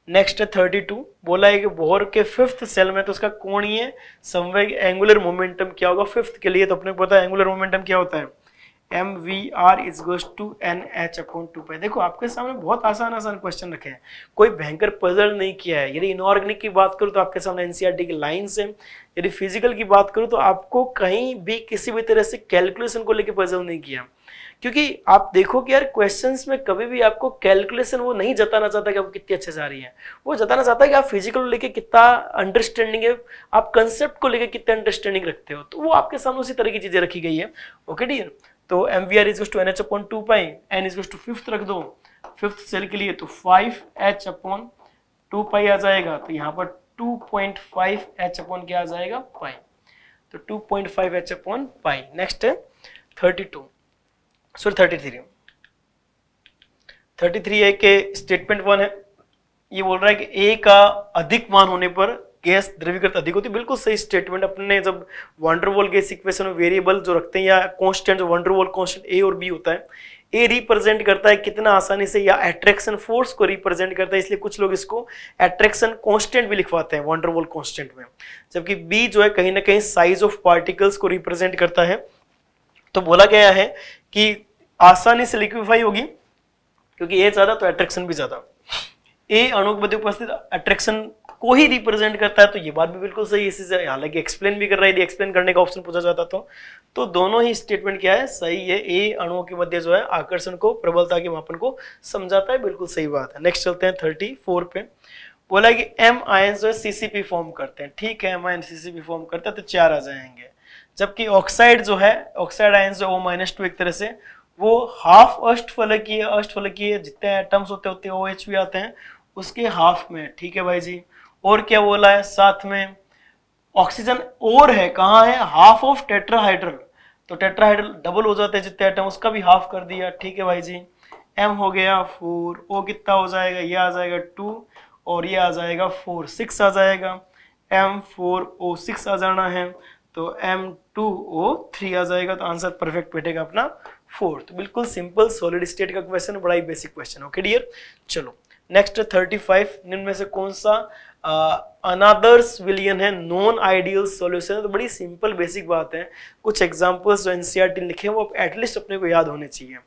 नेक्स्ट है थर्टी टू बोला है कि बोहर के फिफ्थ सेल में तो उसका कोणीय संवेग एंगुलर मोमेंटम क्या होगा? फिफ्थ के लिए तो अपने पता है एंगुलर मोमेंटम क्या होता है। M V R is goes to N H upon two pi देखो, आपके सामने बहुत आसान आसान क्वेश्चन रखे हैं। कोई भयंकर पजल नहीं किया है। यदि इनऑर्गेनिक की बात करूँ तो आपके सामने एनसीआरटी e की लाइन से यदि फ़िज़िकल की बात करूँ तो आपको कहीं भी किसी भी तरह से कैलकुलेशन को लेकर पजल नहीं किया। क्योंकि आप देखो कि यार क्वेश्चंस में कभी भी आपको कैलकुलेशन वो नहीं जताना चाहता कि आपको कितनी अच्छे आ रही है। वो जताना चाहता है कि आप फ़िज़िकल को लेके कितना अंडरस्टैंडिंग है। आप कंसेप्ट को लेके कितने अंडरस्टैंडिंग रखते हो। तो वो आपके सामने उसी तरह की चीज़ें रखी गई है। ओके डियर तो M V R is to N H upon two pi N is to fifth रख दो। फिफ्थ सेल के लिए तो five H upon two pi आ जाएगा। तो यहाँ पर two point five H upon क्या आ जाएगा? पाई तो two point five H upon pi next है thirty two sorry thirty three thirty three A के स्टेटमेंट वन है। ये बोल रहा है कि ए का अधिक मान होने पर गैस द्रवीकृत अधिक होती है बिल्कुल सही स्टेटमेंट अपने जब van der Waals gas equation में वेरिएबल जो रखते हैं या कांस्टेंट जो वंडरवॉल कांस्टेंट ए और बी होता है ए रिप्रेजेंट करता है कितना आसानी से या अट्रैक्शन फोर्स को रिप्रेजेंट करता है, इसलिए कुछ लोग इसको अट्रैक्शन कांस्टेंट भी लिखवाते हैं वंडरवॉल कांस्टेंट में। जबकि बी जो है कहीं ना कहीं साइज़ ऑफ़ पार्टिकल्स को रिप्रेजेंट करता है। तो बोला गया है कि आसानी से लिक्विफाई होगी, क्योंकि ए ज़्यादा तो अट्रैक्शन भी ज़्यादा। ए अणु के मध्य उपस्थित अट्रैक्शन को ही रिप्रेजेंट करता है तो ये बात भी बिल्कुल सही है। इसी से हालाँकि एक्सप्लेन भी कर रहा है। एक्सप्लेन करने का ऑप्शन पूछा जाता तो तो दोनों ही स्टेटमेंट क्या है? सही है। ए अणुओं के मध्य जो है, आकर्षण को, प्रबलता के मापन को समझाता है। बिल्कुल सही बात है। नेक्स्ट चलते हैं थर्टी फोर पे। बोला कि एम आयन जो है सीसीपी फॉर्म करते हैं। ठीक है एम आयन सीसीपी फॉर्म करते हैं तो चार आ जाएँगे। जबकि ऑक्साइड जो है ऑक्साइड आयन जो ओ माइनस टू एक तरह से, वो हाफ़ अष्ट फलकीय अष्ट फलकीय जितने एटम्स होते होते ओ एच भी आते हैं उसके हाफ़ में, ठीक है भाई जी? और क्या बोला है साथ में? ऑक्सीजन और है, कहाँ है? हाफ़ ऑफ़ टेट्राहाइड्रल तो टेट्राहाइड्रल डबल हो जाते हैं जितने एटम उसका भी हाफ़ कर दिया, ठीक है भाई जी? एम हो गया फोर ओ कितना हो जाएगा? ये आ जाएगा टू और ये आ जाएगा फोर सिक्स आ जाएगा. एम फोर ओ सिक्स आ जाना है. तो एम टू ओ थ्री आ जाएगा. तो आंसर परफेक्ट बैठेगा अपना फोर तो बिल्कुल सिंपल सॉलिड स्टेट का क्वेश्चन बड़ा ही बेसिक क्वेश्चन ओके डियर चलो। नेक्स्ट थर्टी फाइव निम्न में से कौन सा? अनादर्स uh, विलियन है नॉन आइडियल सॉल्यूशन तो बड़ी सिंपल बेसिक बात है। कुछ एग्जांपल्स जो एनसीईआरटी e लिखे हैं वो एटलीस्ट अपने को याद होने चाहिए।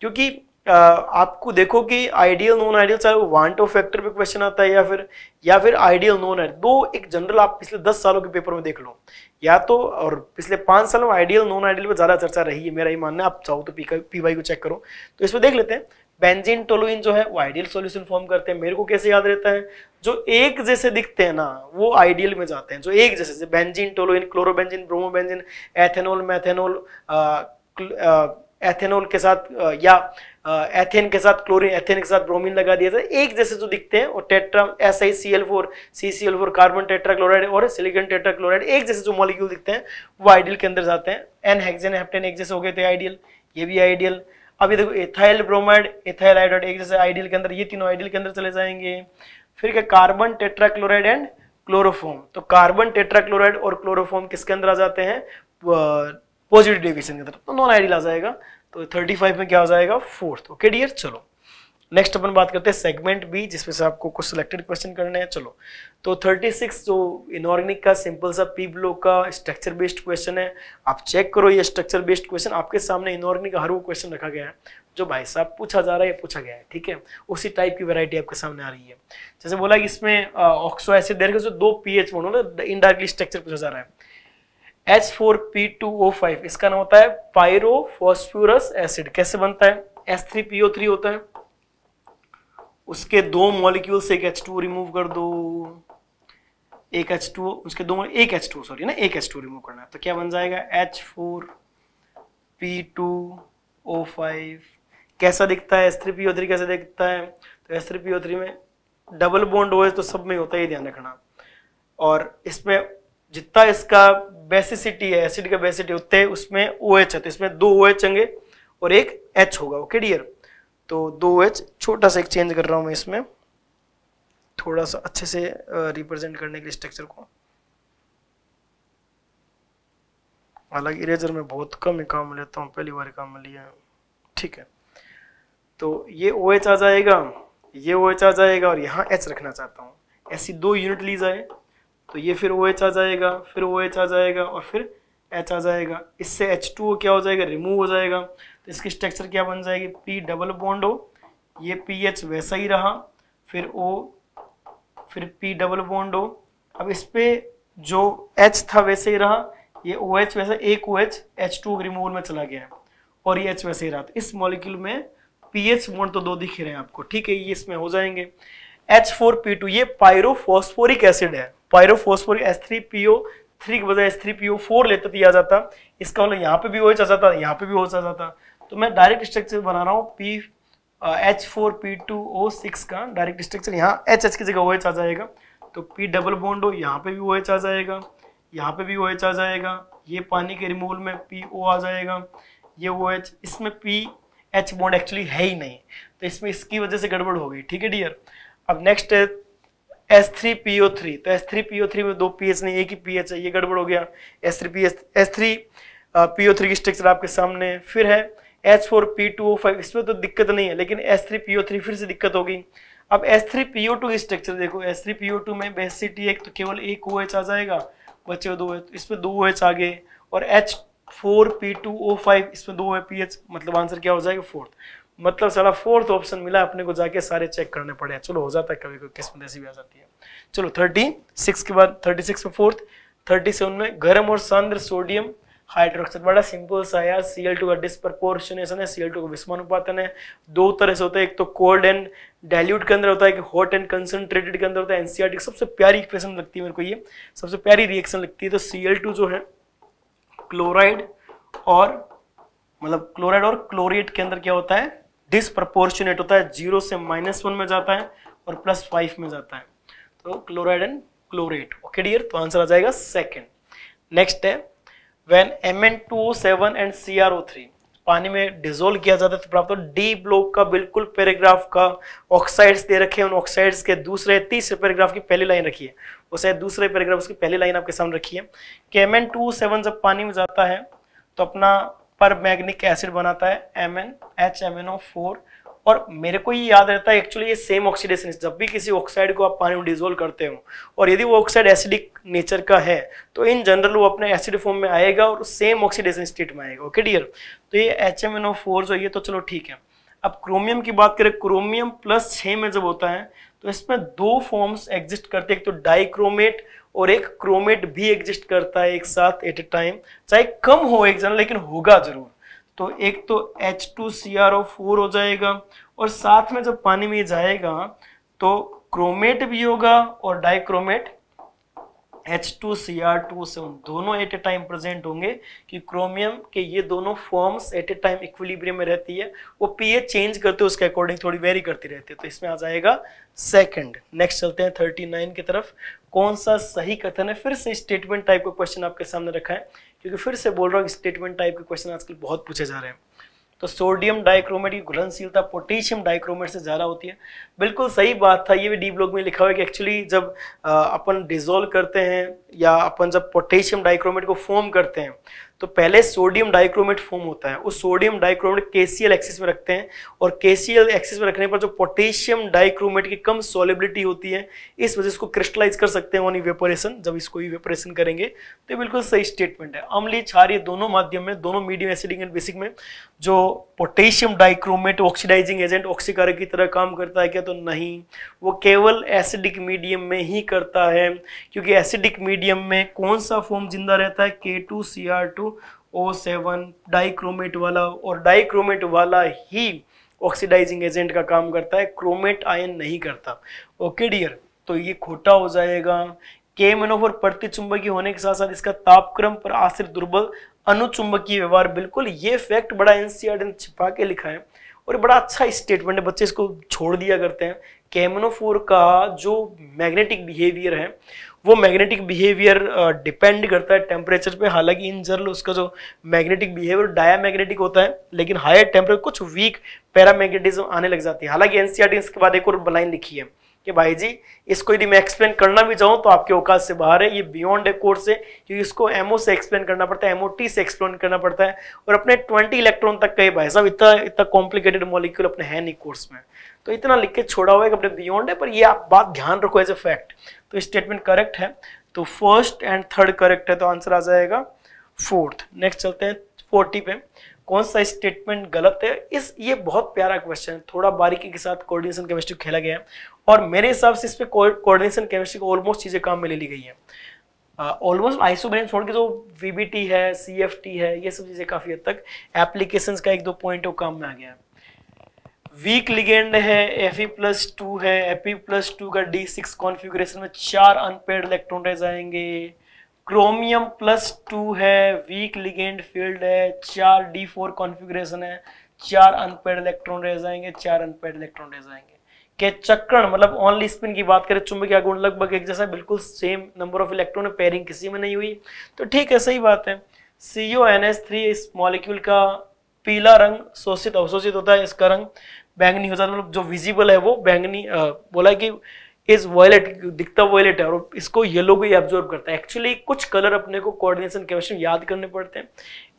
क्योंकि uh, आपको देखो कि आइडियल नॉन आइडियल चाहे वो वांट ऑफ़ फैक्टर पे क्वेश्चन आता है या फिर या फिर आइडियल नॉन आइडियल दो एक जनरल आप पिछले दस सालों के पेपर में देख लो। या तो और पिछले पाँच सालों में आइडियल नॉन आइडियल पर ज़्यादा चर्चा रही है मेरा ही मानना है आप चाहो तो पी पी को चेक करो। तो इसमें देख लेते हैं। बेंजीन टोलुइन जो है, वो आइडियल सॉल्यूशन फॉर्म करते हैं। मेरे को कैसे याद रहता है? जो एक जैसे दिखते हैं ना, वो आइडियल में जाते हैं। जो एक जैसे जैसे benzene toluene chlorobenzene bromobenzene ethanol methanol ethanol के साथ या एथेन के साथ क्लोरीन एथेन के साथ ब्रोमीन लगा दिया जाए। एक जैसे जो दिखते हैं और tetra S I C L four C C L four carbon tetra chloride और सिलिकन टेट्रा क्लोराइड एक जैसे जो मॉलिक्यूल दिखते हैं, वो आइडियल के अंदर जाते हैं। एन हेक्सेन हेप्टेन एक जैसे हो गए थे आइडियल ये भी आइडियल अभी देखो एथाइल ब्रोमाइड एथाइल आइडाइड एक जैसे आइडियल के अंदर, ये तीनों आइडियल के अंदर चले जाएँगे। फिर क्या कार्बन टेट्राक्लोराइड एंड क्लोरोफॉर्म तो कार्बन टेट्राक्लोराइड और क्लोरोफॉर्म किसके अंदर आ जाते हैं? पॉजिटिव डेविएशन के अंदर। तो नॉन आइडियल आ जाएगा। तो 35 में क्या हो जाएगा? फोर्थ ओके डियर चलो। नेक्स्ट अपन बात करते हैं सेगमेंट बी जिसमें से आपको कुछ सिलेक्टेड क्वेश्चन करने हैं। चलो तो 36 जो इनऑर्गेनिक का सिंपल सा पी ब्लॉक का स्ट्रक्चर बेस्ड क्वेश्चन है, आप चेक करो ये स्ट्रक्चर बेस्ड क्वेश्चन आपके सामने इनऑर्गेनिक का हर वो क्वेश्चन रखा गया है, जो भाई साहब पूछा जा रहा है पूछा गया है, ठीक है? उसी टाइप की वेरायटी आपके सामने आ रही है। जैसे बोला कि इसमें ऑक्सो एसिड दे रखे दो पी एच बोलो ना इनडायरेक्टली स्ट्रक्चर पूछा जा रहा है। H four P two O five इसका नाम होता है पायरोफॉस्फ्यूरस एसिड कैसे बनता है? S three P O three होता है। उसके दो मॉलिक्यूल से एक एच टू रिमूव कर दो। एक एच टू उसके दो एक एच टू सॉरी ना, एक एच टू रिमूव करना है। तो क्या बन जाएगा? H four P two O five कैसा दिखता है? S three P O three कैसा दिखता है? तो S three P O three में डबल बॉन्ड हो तो सब में होता है ध्यान रखना। और इसमें जितना इसका बेसिसिटी है एसिड का बेसिसिटी उतने उसमें ओ एच है तो इसमें दो ओ एच होंगे और एक एच होगा ओके डियर तो दो एच छोटा सा एक चेंज कर रहा हूँ मैं इसमें। थोड़ा सा अच्छे से रिप्रेजेंट करने के लिए स्ट्रक्चर को। हालाँकि इरेजर में बहुत कम ही काम लेता हूँ, पहली बार काम लिया ठीक है। तो ये ओ OH आ जाएगा, ये ओ OH आ जाएगा और यहाँ एच रखना चाहता हूँ। ऐसी दो यूनिट ली जाए तो ये फिर ओ OH आ जाएगा, फिर ओ OH आ जाएगा और फिर एच आ जाएगा। इससे एच टू क्या हो जाएगा? रिमूव हो जाएगा। तो इसकी स्ट्रक्चर क्या बन जाएगी? पी डबल बॉन्ड हो। ये पी एच वैसा ही रहा। फिर ओ फिर पी डबल बॉन्ड हो। अब इस पर जो एच था वैसे ही रहा। ये ओ एच वैसे, एक O H H two removal में चला गया है। और ये एच वैसे ही रहा। तो इस मॉलिक्यूल में पी एच बॉन्ड तो दो दिख रहे हैं आपको। ठीक है, ये इसमें हो जाएँगे। एच फोर पी टू ये पायरोफॉस्फोरिक एसिड है। Pyrophosphoric S three P O three की बजाय S three P O four लेते आ जाता। इसका मतलब यहाँ पे भी ओ एच आ जाता, यहाँ पे भी ओ एच आ जाता। तो मैं डायरेक्ट स्ट्रक्चर बना रहा हूँ P H four P two O six का डायरेक्ट स्ट्रक्चर यहाँ एच एच की जगह ओ एच आ जाएगा। तो पी डबल बॉन्ड हो, यहाँ पे भी ओ एच आ जाएगा, यहाँ पे भी ओ एच आ जाएगा। ये पानी के रिमूवल में पी ओ आ जाएगा। ये ओ एच इसमें पी एच बॉन्ड एक्चुअली है ही नहीं। तो इसमें इसकी वजह से गड़बड़ हो गई। ठीक है डियर अब नेक्स्ट है S three P O three तो S three P O three में दो पी एच नहीं, एक ही पी एच है। ये गड़बड़ हो गया। S three P S S three P O three की स्ट्रक्चर आपके सामने। फिर है H four P two five इसमें तो दिक्कत नहीं है, लेकिन S three P O three फिर से दिक्कत होगी। अब S three P O two की स्ट्रक्चर देखो S three P O two में बेसिटी एक तो केवल एक ओ एच आ जाएगा बच्चे दो एच इसमें दो ओ एच आ गए और H four P two O five इसमें दो पी एच मतलब आंसर क्या हो जाएगा? फोर्थ मतलब सारा फोर्थ ऑप्शन मिला अपने को जाके, सारे चेक करने पड़े चलो, हो जाता है कभी कोई किस्मत ऐसी भी आ जाती है। चलो थर्टी सिक्स के बाद थर्टी सिक्स में फोर्थ थर्टी सेवन में गर्म और सांद्र सोडियम हाइड्रोक्साइड, बड़ा सिंपल सा यार सी एल टू का डिस्प्रपोर्शनेशन है सी एल टू का विस्मानुपातन है दो तरह से होता है, एक तो कोल्ड एंड डाइल्यूट के अंदर होता है कि हॉट एंड कंसंट्रेटेड के अंदर होता है एनसीआरटी सबसे प्यारी इक्वेशन लगती है मेरे को ये, सबसे प्यारी रिएक्शन लगती है। तो सी एल टू जो है क्लोराइड और मतलब क्लोराइड और क्लोरेट के अंदर क्या होता है डिसप्रपोर्शनेट होता है ज़ीरो से माइनस वन में जाता है और प्लस फाइव में जाता है। तो chloride and chlorate okay dear तो आंसर आ जाएगा सेकेंड नेक्स्ट है two seven and C R O three पानी में डिजोल्व किया जाता है तो प्राप्त डी ब्लॉक का बिल्कुल पैराग्राफ का ऑक्साइड्स दे रखे हैं, उन ऑक्साइड्स के दूसरे तीसरे पैराग्राफ की पहली लाइन रखी है। उसे दूसरे पैराग्राफ उसकी पहली लाइन आपके सामने रखी है। कि एम एन टू सेवन जब पानी में जाता है तो अपना पर मैग्निक एसिड बनाता है M N H M N O four और मेरे को ये याद रहता है एक्चुअली ये सेम ऑक्सीडेशन जब भी किसी ऑक्साइड को आप पानी में डिजोल्व करते हो, और यदि वो ऑक्साइड एसिडिक नेचर का है तो इन जनरल वो अपने एसिड फॉर्म में आएगा और सेम ऑक्सीडेशन स्टेट में आएगा ओके डियर तो ये H M N O four जो ये तो चलो ठीक है। अब क्रोमियम की बात करें क्रोमियम प्लस छः में जब होता है तो इसमें दो फॉर्म्स एग्जिस्ट करते हैं, एक तो डाइक्रोमेट और एक क्रोमेट भी एग्जिस्ट करता है एक साथ एट ए टाइम चाहे कम हो एक जन, लेकिन होगा ज़रूर। तो एक तो H two C R O four हो जाएगा और साथ में जब पानी में जाएगा तो क्रोमेट भी होगा और dichromate H two C R two seven दोनों एट ए टाइम प्रेजेंट होंगे कि क्रोमियम के ये दोनों forms at a time equilibrium में रहती है। वो पीएच चेंज करते उसके अकॉर्डिंग थोड़ी वेरी करती रहती है। तो इसमें आ जाएगा सेकंड नेक्स्ट चलते हैं थर्टी नाइन की तरफ़। कौन सा सही कथन है? फिर से स्टेटमेंट टाइप का क्वेश्चन आपके सामने रखा है। क्योंकि फिर से बोल रहा हूँ स्टेटमेंट टाइप के क्वेश्चन आजकल बहुत पूछे जा रहे हैं। तो सोडियम डाइक्रोमेट की घुलनशीलता पोटेशियम डाइक्रोमेट से ज़्यादा होती है। बिल्कुल सही बात था, ये भी डी ब्लॉग में लिखा हुआ है कि एक्चुअली जब अपन डिजोल्व करते हैं या अपन जब पोटेशियम डाइक्रोमेट को फॉर्म करते हैं तो पहले सोडियम डाइक्रोमेट फॉर्म होता है। उस सोडियम डाइक्रोमेट केसीएल एक्सिस में रखते हैं और केसीएल एक्सिस में रखने पर जो पोटेशियम डाइक्रोमेट की कम सोलिबिलिटी होती है, इस वजह से इसको क्रिस्टलाइज कर सकते हैं ऑन इवेपोरेशन जब इसको इवेपोरेशन करेंगे तो बिल्कुल सही स्टेटमेंट है। अम्लीय क्षारीय दोनों माध्यम में, दोनों मीडियम एसिडिक एंड बेसिक में, जो पोटेशियम डाइक्रोमेट ऑक्सीडाइजिंग एजेंट ऑक्सीकारक की तरह काम करता है, क्या तो नहीं। वो केवल एसिडिक मीडियम में ही करता है, क्योंकि एसिडिक मीडियम में कौन सा फॉर्म ज़िंदा रहता है? K two C R two O seven dichromate वाला, और डाइक्रोमेट वाला ही ऑक्सीडाइजिंग एजेंट का काम करता है। क्रोमेट आयन नहीं करता। ओके डियर तो ये खोटा हो जाएगा। के मनोवर प्रति चुंबकीय होने के साथ साथ इसका तापक्रम पर आश्रित दुर्बल अनुचुंबकीय व्यवहार। बिल्कुल, ये फैक्ट बड़ा एनसीआर ने छिपा के लिखा है, और बड़ा अच्छा स्टेटमेंट है। बच्चे इसको छोड़ दिया करते हैं। कैमनोफोर का जो मैग्नेटिक बिहेवियर है वो मैग्नेटिक बिहेवियर डिपेंड करता है टेम्परेचर पे। हालाँकि इन जनरल उसका जो मैग्नेटिक बिहेवियर डायामैग्नेटिक होता है, लेकिन हायर टेम्परेचर कुछ वीक पैरामैग्नेटिज्म आने लग जाती है। हालाँकि एनसीआर इसके बाद एक और लाइन लिखी है कि भाई जी, इसको यदि मैं एक्सप्लेन करना भी चाहूँ तो आपके औकात से बाहर है। ये बियॉन्ड ए कोर्स है क्योंकि इसको एमओ से एक्सप्लेन करना पड़ता है एमओटी से एक्सप्लेन करना पड़ता है। और अपने ट्वेंटी इलेक्ट्रॉन तक कहे भाई साहब, इतना इतना कॉम्प्लिकेटेड मॉलिक्यूल अपने है नहीं कोर्स में। तो इतना लिख के छोड़ा हुआ है कि अपने बियॉन्ड है, पर ये आप बात ध्यान रखो एज ए फैक्ट तो स्टेटमेंट करेक्ट है. तो फ़र्स्ट एंड थर्ड करेक्ट है तो आंसर आ जाएगा फोर्थ नेक्स्ट चलते हैं फोर्टी पे. कौन सा स्टेटमेंट गलत है? इस, ये बहुत प्यारा क्वेश्चन है. थोड़ा बारीकी के साथ कोऑर्डिनेशन केमिस्ट्री खेला गया है. और मेरे हिसाब से इस पे कोऑर्डिनेशन केमिस्ट्री को ऑलमोस्ट चीज़ें काम में ले ली गई है. ऑलमोस्ट आइसोबेन छोड़ के जो वीबीटी है सीएफटी है, ये सब चीज़ें काफ़ी हद तक एप्लीकेशंस का एक दो पॉइंट वो काम में आ गया है. वीक लिगेंड है एफ़ प्लस टू है एफ़ प्लस टू का डी सिक्स कॉन्फ़िगरेशन में चार अनपेड इलेक्ट्रॉन रह जाएँगे क्रोमियम प्लस टू है वीक लिगेंड फ़ील्ड है, चार डी फोर कॉन्फ़िगरेशन है, चार अनपेड इलेक्ट्रॉन रह जाएँगे चार अनपेड इलेक्ट्रॉन रह जाएँगे के चक्रण मतलब ऑनली स्पिन की बात करें चुंबक चुंबकीय गुण लगभग एक जैसा, बिल्कुल same number of electron pairing किसी में नहीं हुई। तो ठीक है, सही बात है। C O N S three इस मॉलिक्यूल का पीला रंग शोषित, अवशोषित होता है, इसका रंग बैंगनी हो जाता मतलब जो विजिबल है वो बैंगनी बोला कि इज़ वॉयलेट दिखता वॉयलेट है और इसको येलो को ही एब्जॉर्ब करता है। एक्चुअली कुछ कलर अपने को कोऑर्डिनेशन केमिस्ट्री याद करने पड़ते हैं।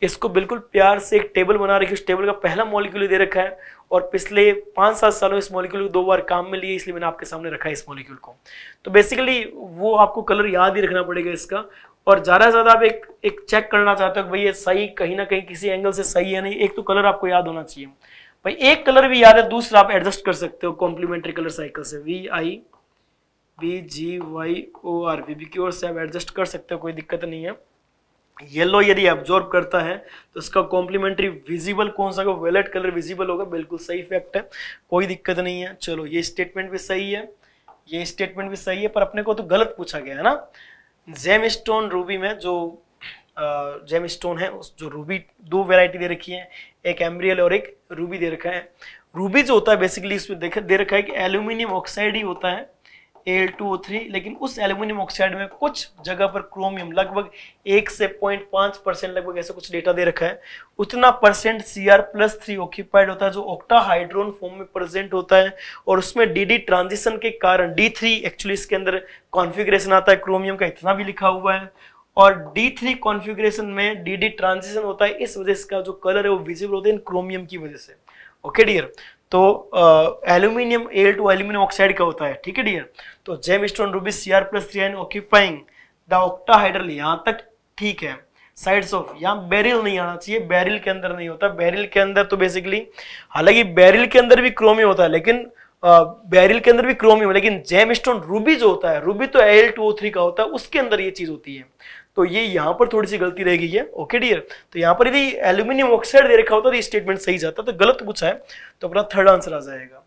इसको बिल्कुल प्यार से एक टेबल बना रखी उस टेबल का पहला मॉलिक्यूल दे रखा है और पिछले पाँच सात सालों इस मॉलिक्यूल को दो बार काम में लिए, इसलिए मैंने आपके सामने रखा है इस मॉलिक्यूल को। तो बेसिकली वो आपको कलर याद ही रखना पड़ेगा इसका। और ज़्यादा से ज़्यादा आप एक एक चेक करना चाहते हो कि भाई ये सही कहीं ना कहीं किसी एंगल से सही है नहीं, एक तो कलर आपको याद होना चाहिए। भाई, एक कलर भी याद है, दूसरा आप एडजस्ट कर सकते हो कॉम्प्लीमेंट्री कलर साइकिल से। V I B G Y O R V B की ओर से आप एडजस्ट कर सकते हो, कोई दिक्कत नहीं है। येलो यदि एब्जॉर्ब करता है तो इसका कॉम्प्लीमेंट्री विजिबल कौन सा होगा? वेलेट कलर विजिबल होगा, बिल्कुल सही फैक्ट है, कोई दिक्कत नहीं है। चलो, ये स्टेटमेंट भी सही है, ये स्टेटमेंट भी सही है, पर अपने को तो गलत पूछा गया है ना। जेम स्टोन रूबी में जो जेम स्टोन है, उस जो रूबी, दो वेराइटी दे रखी है, एक एम्ब्रियल और एक रूबी दे रखा है। रूबी जो होता है बेसिकली इसमें देख, दे रखा है कि एल्यूमिनियम ऑक्साइड ही होता है एल टू थ्री लेकिन उस एल्यूमिनियम ऑक्साइड में कुछ जगह पर क्रोमियम लगभग एक से पॉइंट पाँच परसेंट लगभग ऐसा कुछ डेटा दे रखा है। उतना percent C R plus three occupied होता है, जो ऑक्टा हाइड्रोन फॉर्म में प्रेजेंट होता है, और उसमें डी डी ट्रांजिशन के कारण डी थ्री एक्चुअली इसके अंदर कॉन्फिग्रेशन आता है क्रोमियम का इतना भी लिखा हुआ है। और D3 कॉन्फ़िगरेशन में डी ट्रांजिशन होता है, इस वजह से इसका जो कलर है वो विजिबल होता है इन क्रोमियम की वजह से। ओके डियर तो aluminium L two aluminium oxide का होता है, ठीक है डियर तो gem stone ruby C R plus three in occupying the octahedral यहाँ तक ठीक है। साइड्स ऑफ़ यहाँ बैरिल नहीं आना चाहिए बैरिल के अंदर नहीं होता। बैरिल के अंदर तो बेसिकली हालाँकि बैरिल के अंदर भी क्रोमियम होता है, लेकिन बैरिल के अंदर भी क्रोमियम लेकिन जेम स्टोन रूबी जो होता है रूबी तो एल टू ओ थ्री का होता है, उसके अंदर ये चीज़ होती है। तो ये यहाँ पर थोड़ी सी गलती रह गई है। ओके डियर तो यहाँ पर यदि एल्यूमिनियम ऑक्साइड दे रखा होता तो ये स्टेटमेंट सही जाता तो गलत पूछा है तो अपना थर्ड आंसर आ जाएगा।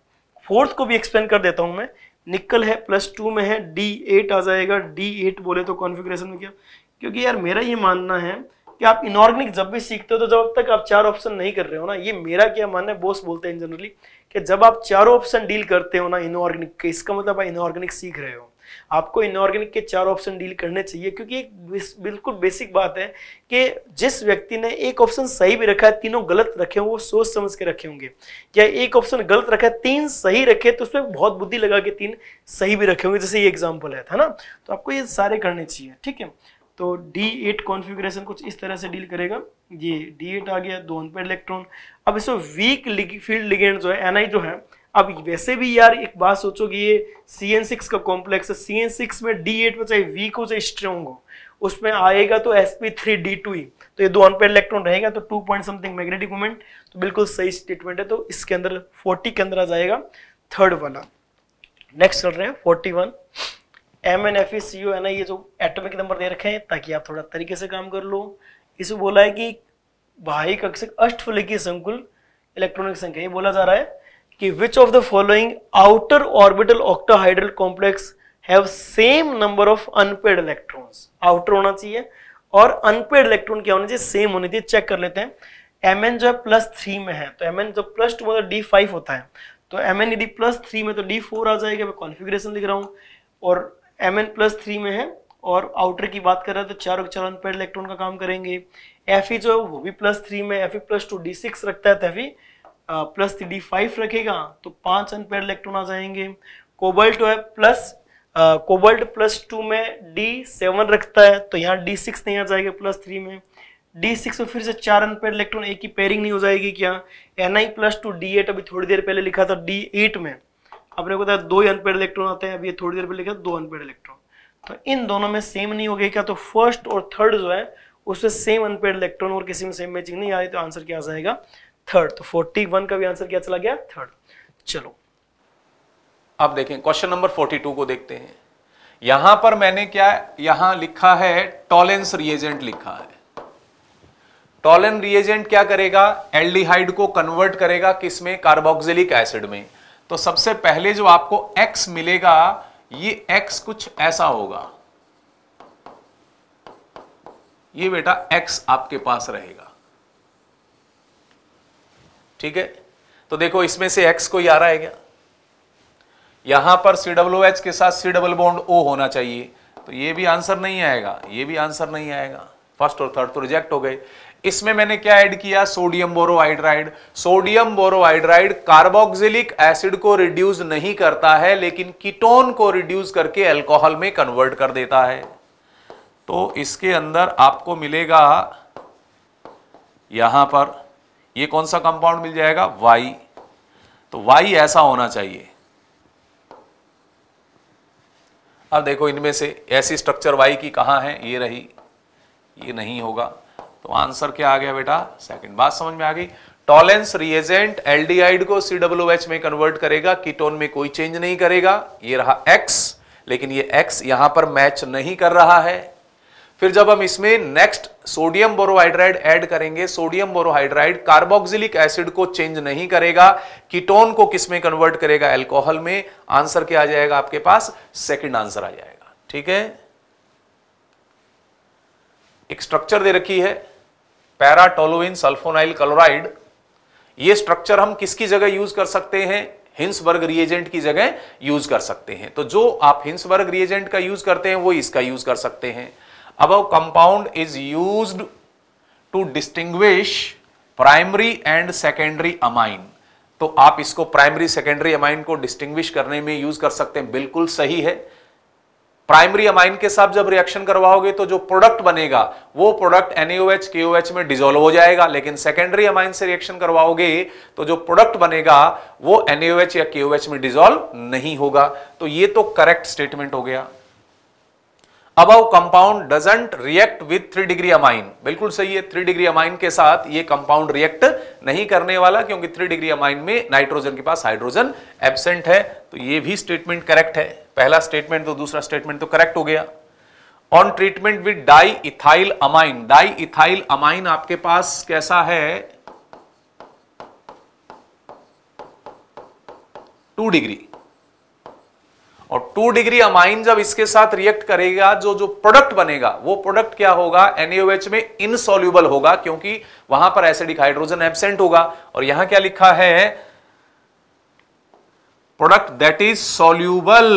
फोर्थ को भी एक्सप्लेन कर देता हूँ मैं। निकल है प्लस टू में है डी एट आ जाएगा। डी एट बोले तो कॉन्फ़िगरेशन में क्या? क्योंकि यार मेरा ये मानना है कि आप इनऑर्गेनिक जब भी सीखते हो तो जब तक आप चार ऑप्शन नहीं कर रहे हो ना, ये मेरा क्या मानना है? बोस बोलते हैं जनरली कि जब आप चारों ऑप्शन डील करते हो ना इनऑर्गेनिक इसका मतलब आप इनऑर्गेनिक सीख रहे हो। आपको इनऑर्गेनिक के चार ऑप्शन डील करने चाहिए, क्योंकि एक बिल्कुल बेसिक बात है कि जिस व्यक्ति ने एक ऑप्शन सही भी रखा है, तीनों गलत रखे होंगे वो सोच समझ के रखे होंगे। या एक ऑप्शन गलत रखा है, तीन सही रखे तो उसमें बहुत बुद्धि लगा के तीन सही भी रखे होंगे, जैसे ये एग्ज़ाम्पल है ना? तो आपको ये सारे करने चाहिए, ठीक है? तो डी एट कॉन्फ़िगरेशन कुछ इस तरह से डील करेगा। ये डी एट आ गया, दो अनपेड इलेक्ट्रॉन अब इसमें वीक फ़ील्ड लिगेंड जो है एन जो है अब वैसे भी यार एक बात सोचो कि ये सी एन सिक्स का कॉम्प्लेक्स है। सी एन सिक्स में डी एट में चाहे वीक हो चाहे स्ट्रॉन्ग हो, उसमें आएगा तो S P three D two ही तो ये दो अनपेड इलेक्ट्रॉन रहेगा तो two point something magnetic moment तो बिल्कुल सही स्टेटमेंट है तो इसके अंदर फोर्टी के अंदर आ जाएगा थर्ड वाला। नेक्स्ट कर रहे हैं forty one M N F E C O N I ये जो एटॉमिक नंबर दे रखे हैं, ताकि आप थोड़ा तरीके से काम कर लो। इसे बोला है कि भाई कक्षक अष्टफलिकीय संकुल इलेक्ट्रॉनिक संख्या, ये बोला जा रहा है। कि which of the following outer orbital octahedral complex have same number of unpaired electrons outer होना चाहिए और अनपेड इलेक्ट्रॉन क्या होना चाहिए? सेम होनी चाहिए। चेक कर लेते हैं। एम जो है प्लस थ्री में है। तो एम जो प्लस टू मतलब डी फाइव होता है। तो एम एन यदि प्लस थ्री में तो डी फोर आ जाएगा। मैं कॉन्फ़िगरेशन लिख रहा हूँ। और एम एन प्लस थ्री में है और आउटर की बात कर रहे हैं तो चारों चार अनपेड इलेक्ट्रॉन का काम करेंगे। एफ़ ई जो है, वो भी प्लस थ्री में F E plus two D six रखता है तो F E plus three D five रखेगा तो पाँच अनपेड इलेक्ट्रॉन आ जाएँगे। कोबल्ट है प्लस कोबल्ट प्लस टू में डी सेवन रखता है तो यहाँ डी सिक्स नहीं आ जाएगा प्लस थ्री में। डी सिक्स में फिर से चार अनपेड इलेक्ट्रॉन एक ही पेयरिंग नहीं हो जाएगी क्या? N I plus two D eight अभी थोड़ी देर पहले लिखा था डी एट में। अपने को बताया दो ही अनपेड इलेक्ट्रॉन आते हैं, अभी थोड़ी देर पहले लिखा दो अनपेड इलेक्ट्रॉन तो इन दोनों में सेम नहीं हो गया क्या? तो फ़र्स्ट और थर्ड जो है उसमें सेम अनपेड इलेक्ट्रॉन और किसी में सेम मैचिंग नहीं आ रही तो आंसर क्या आ जाएगा? थर्ड तो फोर्टी वन का भी आंसर क्या चला गया? थर्ड चलो। अब देखें क्वेश्चन नंबर फोर्टी टू को देखते हैं। यहाँ पर मैंने क्या, यहाँ लिखा है टॉलेंस रिएजेंट लिखा है। टॉलन रिएजेंट क्या करेगा? एल्डिहाइड को कन्वर्ट करेगा किसमें? कार्बोक्सिलिक एसिड में। तो सबसे पहले जो आपको एक्स मिलेगा, ये एक्स कुछ ऐसा होगा। ये बेटा एक्स आपके पास रहेगा। ठीक है? तो देखो, इसमें से एक्स कोई आ रहा है क्या यहाँ पर सी डब्ल्यू एच के साथ सी डबल बॉन्ड ओ होना चाहिए। तो ये भी आंसर नहीं आएगा, ये भी आंसर नहीं आएगा। फ़र्स्ट और थर्ड तो रिजेक्ट हो गए। इसमें मैंने क्या ऐड किया? Sodium borohydride sodium borohydride carboxylic acid को रिड्यूस नहीं करता है, लेकिन कीटोन को रिड्यूस करके अल्कोहल में कन्वर्ट कर देता है। तो इसके अंदर आपको मिलेगा यहाँ पर ये कौन सा कंपाउंड मिल जाएगा? वाई तो वाई ऐसा होना चाहिए। अब देखो इनमें से ऐसी स्ट्रक्चर वाई की कहाँ है? ये रही। ये नहीं होगा। तो आंसर क्या आ गया बेटा? सेकंड बात समझ में आ गई। टॉलेंस रिएजेंट एल्डिहाइड को COOH में कन्वर्ट करेगा। कीटोन में कोई चेंज नहीं करेगा। ये रहा एक्स लेकिन ये एक्स यहाँ पर मैच नहीं कर रहा है। फिर जब हम इसमें नेक्स्ट सोडियम बोरोहाइड्राइड ऐड करेंगे सोडियम बोरोहाइड्राइड कार्बोक्सिलिक एसिड को चेंज नहीं करेगा कीटोन को किसमें कन्वर्ट करेगा? एल्कोहल में। आंसर क्या आ जाएगा आपके पास? सेकंड आंसर आ जाएगा। ठीक है? एक स्ट्रक्चर दे रखी है पैराटोलोइन सल्फोनाइल क्लोराइड ये स्ट्रक्चर हम किसकी जगह यूज़ कर सकते हैं? हिंसबर्ग रिएजेंट की जगह यूज़ कर सकते हैं। तो जो आप हिंसबर्ग रिएजेंट का यूज़ करते हैं, वो इसका यूज़ कर सकते हैं। Above compound is used to distinguish primary and secondary amine तो आप इसको प्राइमरी सेकेंडरी अमाइन को डिस्टिंग्विश करने में यूज़ कर सकते हैं। बिल्कुल सही है। प्राइमरी अमाइन के साथ जब रिएक्शन करवाओगे तो जो प्रोडक्ट बनेगा, वो प्रोडक्ट एनएओएच केओएच में डिजोल्व हो जाएगा। लेकिन सेकेंडरी अमाइन से रिएक्शन करवाओगे तो जो प्रोडक्ट बनेगा, वो एनएओएच या केओएच में डिजोल्व नहीं होगा। तो ये तो करेक्ट स्टेटमेंट हो गया। Above compound doesn't react with three degree amine बिल्कुल सही है थ्री डिग्री अमाइन के साथ ये कंपाउंड रिएक्ट नहीं करने वाला क्योंकि थ्री डिग्री अमाइन में नाइट्रोजन के पास हाइड्रोजन एबसेंट है तो ये भी स्टेटमेंट करेक्ट है। पहला स्टेटमेंट तो दूसरा स्टेटमेंट तो करेक्ट हो गया। On treatment with di ethyl amine di ethyl amine आपके पास कैसा है? टू डिग्री और टू डिग्री अमाइन जब इसके साथ रिएक्ट करेगा, जो जो प्रोडक्ट बनेगा, वो प्रोडक्ट क्या होगा? एनएच में इनसॉल्यूबल होगा, क्योंकि वहाँ पर एसिडिक हाइड्रोजन एबसेंट होगा। और यहाँ क्या लिखा है? Product that is soluble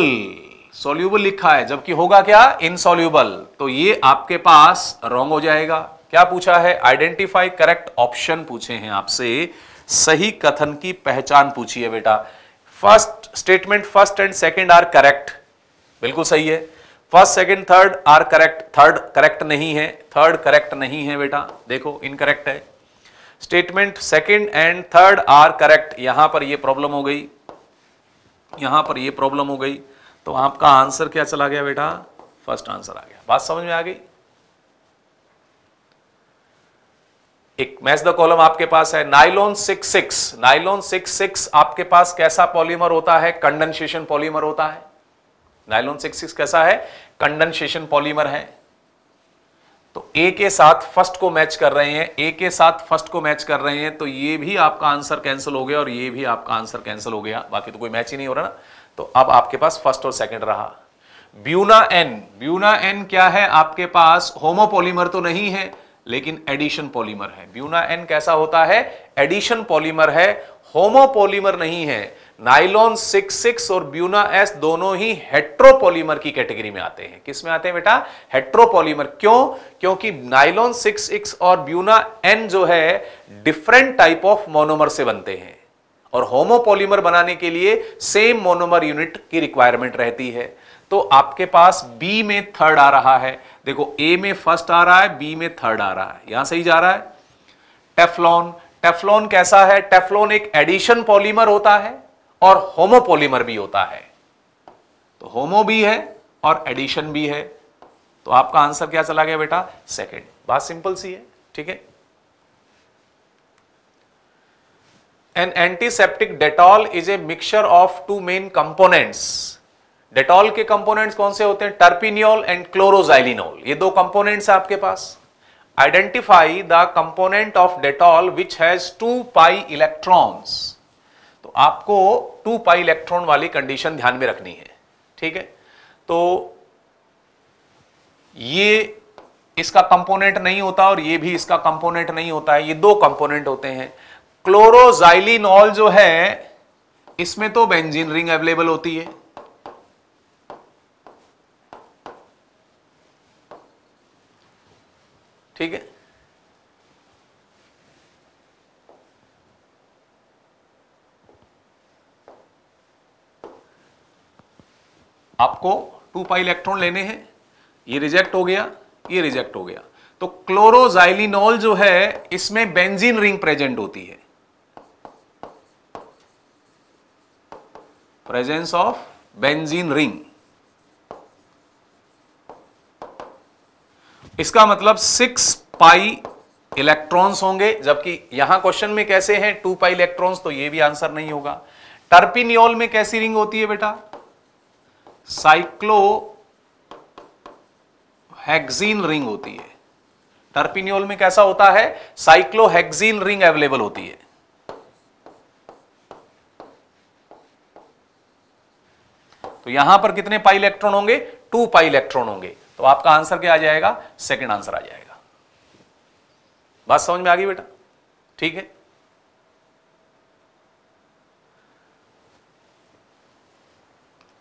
soluble लिखा है, जबकि होगा क्या? इनसॉल्यूबल तो ये आपके पास रॉन्ग हो जाएगा। क्या पूछा है? आइडेंटिफाई करेक्ट ऑप्शन पूछे हैं आपसे। सही कथन की पहचान पूछी है बेटा। First statement first and second are correct बिल्कुल सही है। First second third are correct third correct नहीं है। थर्ड करेक्ट नहीं है बेटा। देखो इनकरेक्ट है। Statement second and third are correct यहाँ पर ये प्रॉब्लम हो गई। यहाँ पर ये प्रॉब्लम हो गई। तो आपका आंसर क्या चला गया बेटा? फ़र्स्ट आंसर आ गया। बात समझ में आ गई? एक मैच द कॉलम आपके पास है। Nylon six six nylon six six आपके पास कैसा पॉलीमर होता है? कंडेंसेशन पॉलीमर होता है। नाइलॉन सिक्स सिक्स कैसा है? कंडेंसेशन पॉलीमर है। तो ए के साथ फ़र्स्ट को मैच कर रहे हैं। ए के साथ फ़र्स्ट को मैच कर रहे हैं। तो ये भी आपका आंसर कैंसिल हो गया और ये भी आपका आंसर कैंसिल हो गया। बाकी तो कोई मैच ही नहीं हो रहा ना। तो अब आपके पास फ़र्स्ट और सेकंड रहा। ब्यूना एन ब्यूना एन क्या है? आपके पास होमोपोलीमर तो नहीं है। लेकिन एडिशन पॉलीमर है। ब्यूना एन कैसा होता है? एडिशन पॉलीमर है होमोपोलीमर नहीं है। नाइलॉन सिक्स सिक्स और ब्यूना एस दोनों ही हेट्रोपोलीमर की कैटेगरी में आते हैं। किसमें आते हैं बेटा? हेट्रोपोलीमर क्यों? क्योंकि नाइलॉन सिक्स सिक्स और ब्यूना एन जो है डिफरेंट टाइप ऑफ़ मोनोमर से बनते हैं। और होमोपोलीमर बनाने के लिए सेम मोनोमर यूनिट की रिक्वायरमेंट रहती है। तो आपके पास बी में थर्ड आ रहा है। देखो ए में फ़र्स्ट आ रहा है बी में थर्ड आ रहा है। यहाँ सही जा रहा है। टेफलॉन टेफ्लॉन कैसा है? टेफलॉन एक एडिशन पॉलीमर होता है और होमोपोलीमर भी होता है। तो होमो भी है और एडिशन भी है। तो आपका आंसर क्या चला गया बेटा? सेकंड बात सिंपल सी है, ठीक है? An antiseptic Dettol is a mixture of two main components Dettol के कंपोनेंट्स कौन से होते हैं? टर्पिनियोल एंड क्लोरोजाइलिनोल ये दो कंपोनेंट्स है आपके पास। Identify the component of Dettol which has two pi electrons तो आपको टू पाई इलेक्ट्रॉन वाली कंडीशन ध्यान में रखनी है। ठीक है? तो ये इसका कंपोनेंट नहीं होता और ये भी इसका कंपोनेंट नहीं होता है। ये दो कंपोनेंट होते हैं। क्लोरोजाइलिनॉल जो है, इसमें तो बेंजीन रिंग अवेलेबल होती है। ठीक है? आपको टू पाई इलेक्ट्रॉन लेने हैं, ये रिजेक्ट हो गया, ये रिजेक्ट हो गया। तो क्लोरोजाइलिनॉल जो है, इसमें बेंजीन रिंग प्रेजेंट होती है। Presence of benzene ring. इसका मतलब सिक्स पाई इलेक्ट्रॉन्स होंगे, जबकि यहाँ क्वेश्चन में कैसे हैं? टू पाई इलेक्ट्रॉन्स तो ये भी आंसर नहीं होगा। टर्पिनियोल में कैसी रिंग होती है बेटा? साइक्लो हेक्सीन रिंग होती है। टर्पिनियोल में कैसा होता है? साइक्लो साइक्लोहेक्सीन रिंग अवेलेबल होती है। तो यहाँ पर कितने पाई इलेक्ट्रॉन होंगे? टू पाई इलेक्ट्रॉन होंगे। तो आपका आंसर क्या आ जाएगा? सेकंड आंसर आ जाएगा। बात समझ में आ गई बेटा? ठीक है?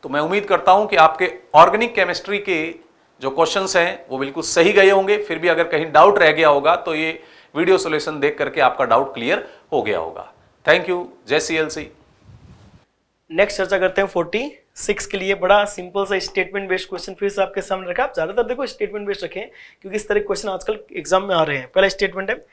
तो मैं उम्मीद करता हूँ कि आपके ऑर्गेनिक केमिस्ट्री के जो क्वेश्चंस हैं, वो बिल्कुल सही गए होंगे। फिर भी अगर कहीं डाउट रह गया होगा तो ये वीडियो सोल्यूशन देख करके आपका डाउट क्लियर हो गया होगा। थैंक यू जय सी एल सी नेक्स्ट चर्चा करते हैं फोर्टी सिक्स के लिए बड़ा सिंपल सा स्टेटमेंट बेस्ड क्वेश्चन फिर से आपके सामने रखा। आप ज़्यादातर देखो स्टेटमेंट बेस्ड रखें, क्योंकि इस तरह के क्वेश्चन आजकल एग्ज़ाम में आ रहे हैं। पहला स्टेटमेंट है,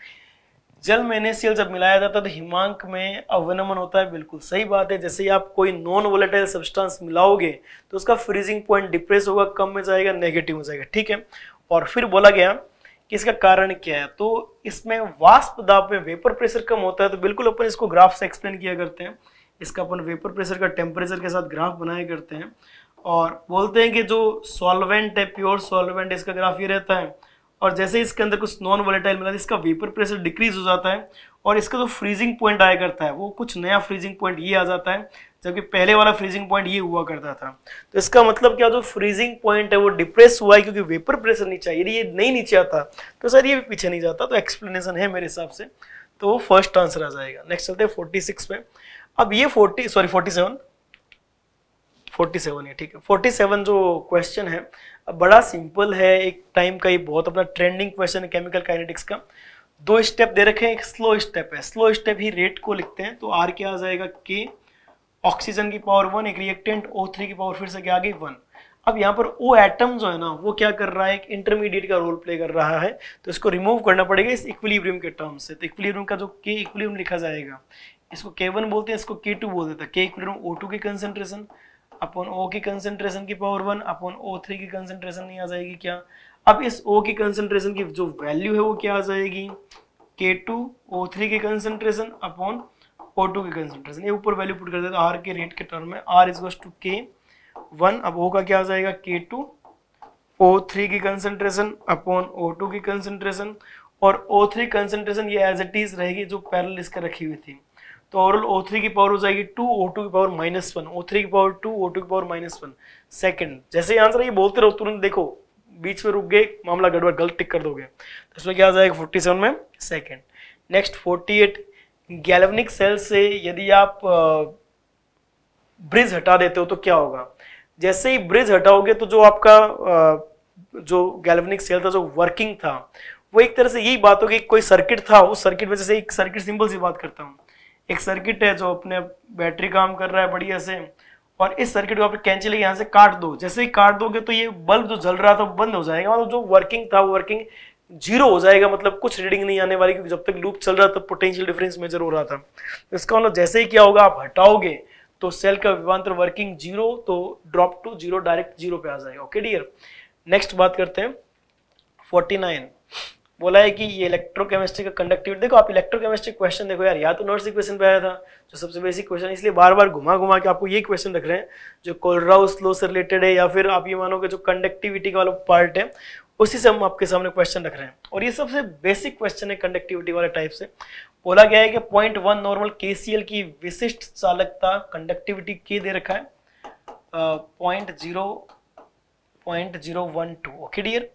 जल में NaCl जब मिलाया जाता है तो हिमांक में अवनमन होता है। बिल्कुल सही बात है, जैसे ही आप कोई नॉन वोलेटाइल सब्सटेंस मिलाओगे तो उसका फ्रीजिंग पॉइंट डिप्रेस होगा, कम में जाएगा नेगेटिव हो जाएगा, ठीक है? और फिर बोला गया कि इसका कारण क्या है? तो इसमें वाष्प दाब में वेपर प्रेशर कम होता है तो बिल्कुल अपन इसको ग्राफ से एक्सप्लेन किया करते हैं। इसका अपन वेपर प्रेशर का टेम्परेचर के साथ ग्राफ बनाया करते हैं। और बोलते हैं कि जो सॉल्वेंट है प्योर सॉल्वेंट इसका ग्राफ ये रहता है। और जैसे इसके अंदर कुछ नॉन वोलेटाइल मिला, इसका वेपर प्रेशर डिक्रीज हो जाता है और इसका जो फ्रीजिंग पॉइंट आया करता है, वो कुछ नया फ्रीजिंग पॉइंट ये आ जाता है, जबकि पहले वाला फ्रीजिंग पॉइंट ये हुआ करता था। तो इसका मतलब क्या, जो फ्रीजिंग पॉइंट है, वो डिप्रेस हुआ है क्योंकि वेपर प्रेशर नीचे यदि ये नहीं नीचे आता तो सर ये भी पीछे नहीं जाता तो एक्सप्लेनेशन है मेरे हिसाब से। तो वो फ़र्स्ट आंसर आ जाएगा। नेक्स्ट चलते हैं फोर्टी सिक्स पे अब ये forty sorry forty seven forty seven है, ठीक है। फोर्टी सेवन जो क्वेश्चन है बड़ा सिंपल है, एक टाइम का ये बहुत अपना ट्रेंडिंग क्वेश्चन है केमिकल काइनेटिक्स का। दो स्टेप दे रखे हैं, एक स्लो स्टेप है। स्लो स्टेप ही रेट को लिखते हैं तो आर क्या आ जाएगा? के ऑक्सीजन की पावर वन एक रिएक्टेंट ओ थ्री की पावर फिर से क्या आ गई वन अब यहाँ पर ओ एटम जो है ना, वो क्या कर रहा है? एक इंटरमीडिएट का रोल प्ले कर रहा है तो इसको रिमूव करना पड़ेगा इस इक्विलिब्रियम के टर्म से। तो इक्विलिब्रियम का जो के इक्विलिब्रियम लिखा जाएगा इसको के वन बोलते हैं, इसको के टू बोल देते हैं के इक्विलिब्रियम ओ टू की कंसेंट्रेशन अपॉन ओ की कंसेंट्रेशन की power one upon O three की कंसेंट्रेशन नहीं आ जाएगी क्या? अब इस ओ की कंसेंट्रेशन की जो वैल्यू है वो क्या आ जाएगी? के टू ओ थ्री की कंसेंट्रेशन अपॉन ओ टू की कंसेंट्रेशन ये ऊपर वैल्यू पुट कर देते आर के रेट के टर्म में R is to K one अब ओ का क्या आ जाएगा? के टू ओ थ्री की कंसेंट्रेशन अपॉन ओ टू की कंसेंट्रेशन और ओ थ्री कंसेंट्रेशन ये एज इट इज़ रहेगी, जो पैरल इसका रखी हुई थी। तो ओवरऑल ओ थ्री की पावर हो जाएगी टू ओ टू की power minus one O three की पावर टू ओ टू की पावर माइनस वन सेकेंड जैसे ही आंसर ये बोलते रहो, तुरंत देखो, बीच में रुक गए, मामला गड़बड़, गलत टिक कर दोगे। तो इसमें क्या आ जाएगा फोर्टी सेवन में? Second next forty eight galvanic cell से यदि आप ब्रिज हटा देते हो तो क्या होगा? जैसे ही ब्रिज हटाओगे तो जो आपका जो गैल्वनिक सेल था, जो वर्किंग था, वो एक तरह से यही बात होगी, कोई सर्किट था, उस सर्किट में जैसे एक सर्किट सिंपल सी बात करता हूँ। एक सर्किट है जो अपने बैटरी काम कर रहा है बढ़िया से, और इस सर्किट को आप कैंची लेके यहाँ से काट दो। जैसे ही काट दोगे तो ये बल्ब जो जल रहा था बंद हो जाएगा मतलब जो वर्किंग था वो वर्किंग ज़ीरो हो जाएगा मतलब कुछ रीडिंग नहीं आने वाली क्योंकि जब तक लूप चल रहा था पोटेंशियल डिफरेंस मेजर हो रहा था। तो इसका मतलब जैसे ही क्या होगा, आप हटाओगे तो सेल का विवांतर वर्किंग ज़ीरो तो drop to zero direct zero पे आ जाएगा। ओके डियर नेक्स्ट बात करते हैं। Forty nine. बोला है कि ये इलेक्ट्रोकेमिस्ट्री का कंडक्टिविटी देखो आप इलेक्ट्रोकेमिस्ट्री क्वेश्चन देखो यार, या तो नर्स क्वेश्चन पे आया था, जो सबसे बेसिक क्वेश्चन इसलिए बार बार घुमा घुमा के आपको ये क्वेश्चन रख रहे हैं, जो कोलराउस लो से रिलेटेड है, या फिर आप ये मानोगे जो कंडक्टिविटी का वाला पार्ट है, उसी से हम आपके सामने क्वेश्चन रख रहे हैं। और ये सबसे बेसिक क्वेश्चन है कंडक्टिविटी वाले टाइप से। बोला गया है कि पॉइंट वन नॉर्मल के की विशिष्ट चालकता कंडक्टिविटी के दे रखा है। Point zero point zero one two okay dear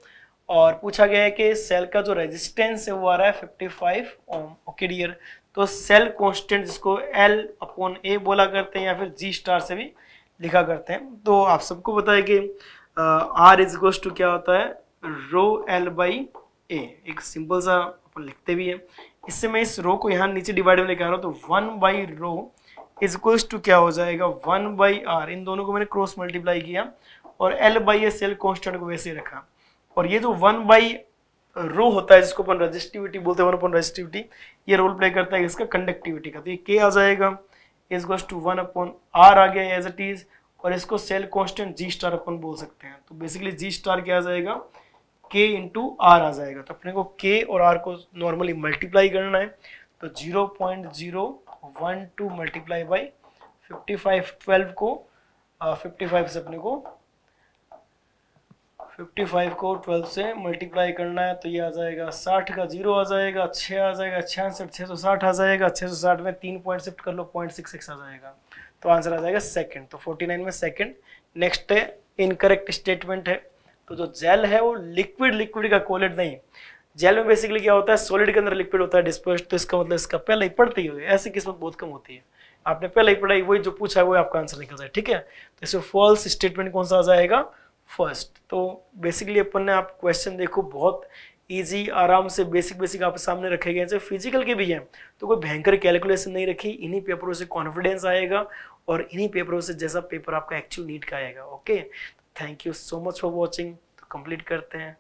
और पूछा गया है कि सेल का जो रेजिस्टेंस है वो आ रहा है 55 ओम ओके डियर तो सेल कांस्टेंट जिसको एल अपॉन ए बोला करते हैं या फिर जी स्टार से भी लिखा करते हैं। तो आप सबको है कि आर इज़ गोस टू क्या होता है? रो एल बाई ए एक सिंपल सा अपन लिखते भी है। इससे मैं इस रो को यहाँ नीचे डिवाइड में लेकर आ रहा हूँ तो one by rho is equals to क्या हो जाएगा? वन बाई आर इन दोनों को मैंने क्रॉस मल्टीप्लाई किया और L by A cell constant को वैसे रखा। और ये जो वन बाई रो होता है, जिसको अपन रजिस्टिविटी बोलते हैं वन अपन रजिस्टिविटी ये रोल प्ले करता है इसका कंडक्टिविटी का। तो ये के आ जाएगा is goes to one upon R आ गया एज इट इज़ और इसको सेल कांस्टेंट जी स्टार अपन बोल सकते हैं। तो बेसिकली जी स्टार क्या आ जाएगा? के इंटू आर आ जाएगा। तो अपने को के और आर को नॉर्मली मल्टीप्लाई करना है। तो zero point zero one two multiply by fifty five twelve को फिफ्टी फाइव से अपने को 55 को 12 से मल्टीप्लाई करना है तो ये आ जाएगा 60 का ज़ीरो आ जाएगा छः आ जाएगा, छियासठ छः सौ साठ आ जाएगा छः सौ साठ में तीन पॉइंट शिफ्ट कर लो पॉइंट सिक्स सिक्स आ जाएगा। तो आंसर आ जाएगा सेकंड तो 49 में सेकंड नेक्स्ट है इनकरेक्ट स्टेटमेंट है। तो जो जेल है वो लिक्विड लिक्विड का कोलेट नहीं। जेल में बेसिकली क्या होता है सॉलिड के अंदर लिक्विड होता है डिस्पोज तो इसका मतलब इसका पहले ही पढ़ते ही, ऐसी किस्मत बहुत कम होती है। आपने पहले ही पढ़ाई, वही जो पूछा है वो आपका आंसर निकल जाए ठीक है? तो इसमें फॉल्स स्टेटमेंट कौन सा आ जाएगा? फ़र्स्ट तो बेसिकली अपन ने आप क्वेश्चन देखो, बहुत इजी आराम से बेसिक बेसिक आपके सामने रखे गए हैं। जैसे फ़िज़िकल के भी हैं तो कोई भयंकर कैलकुलेशन नहीं रखी। इन्हीं पेपरों से कॉन्फिडेंस आएगा और इन्हीं पेपरों से जैसा पेपर आपका एक्चुअल नीट का आएगा okay thank you so much for watching तो कंप्लीट करते हैं।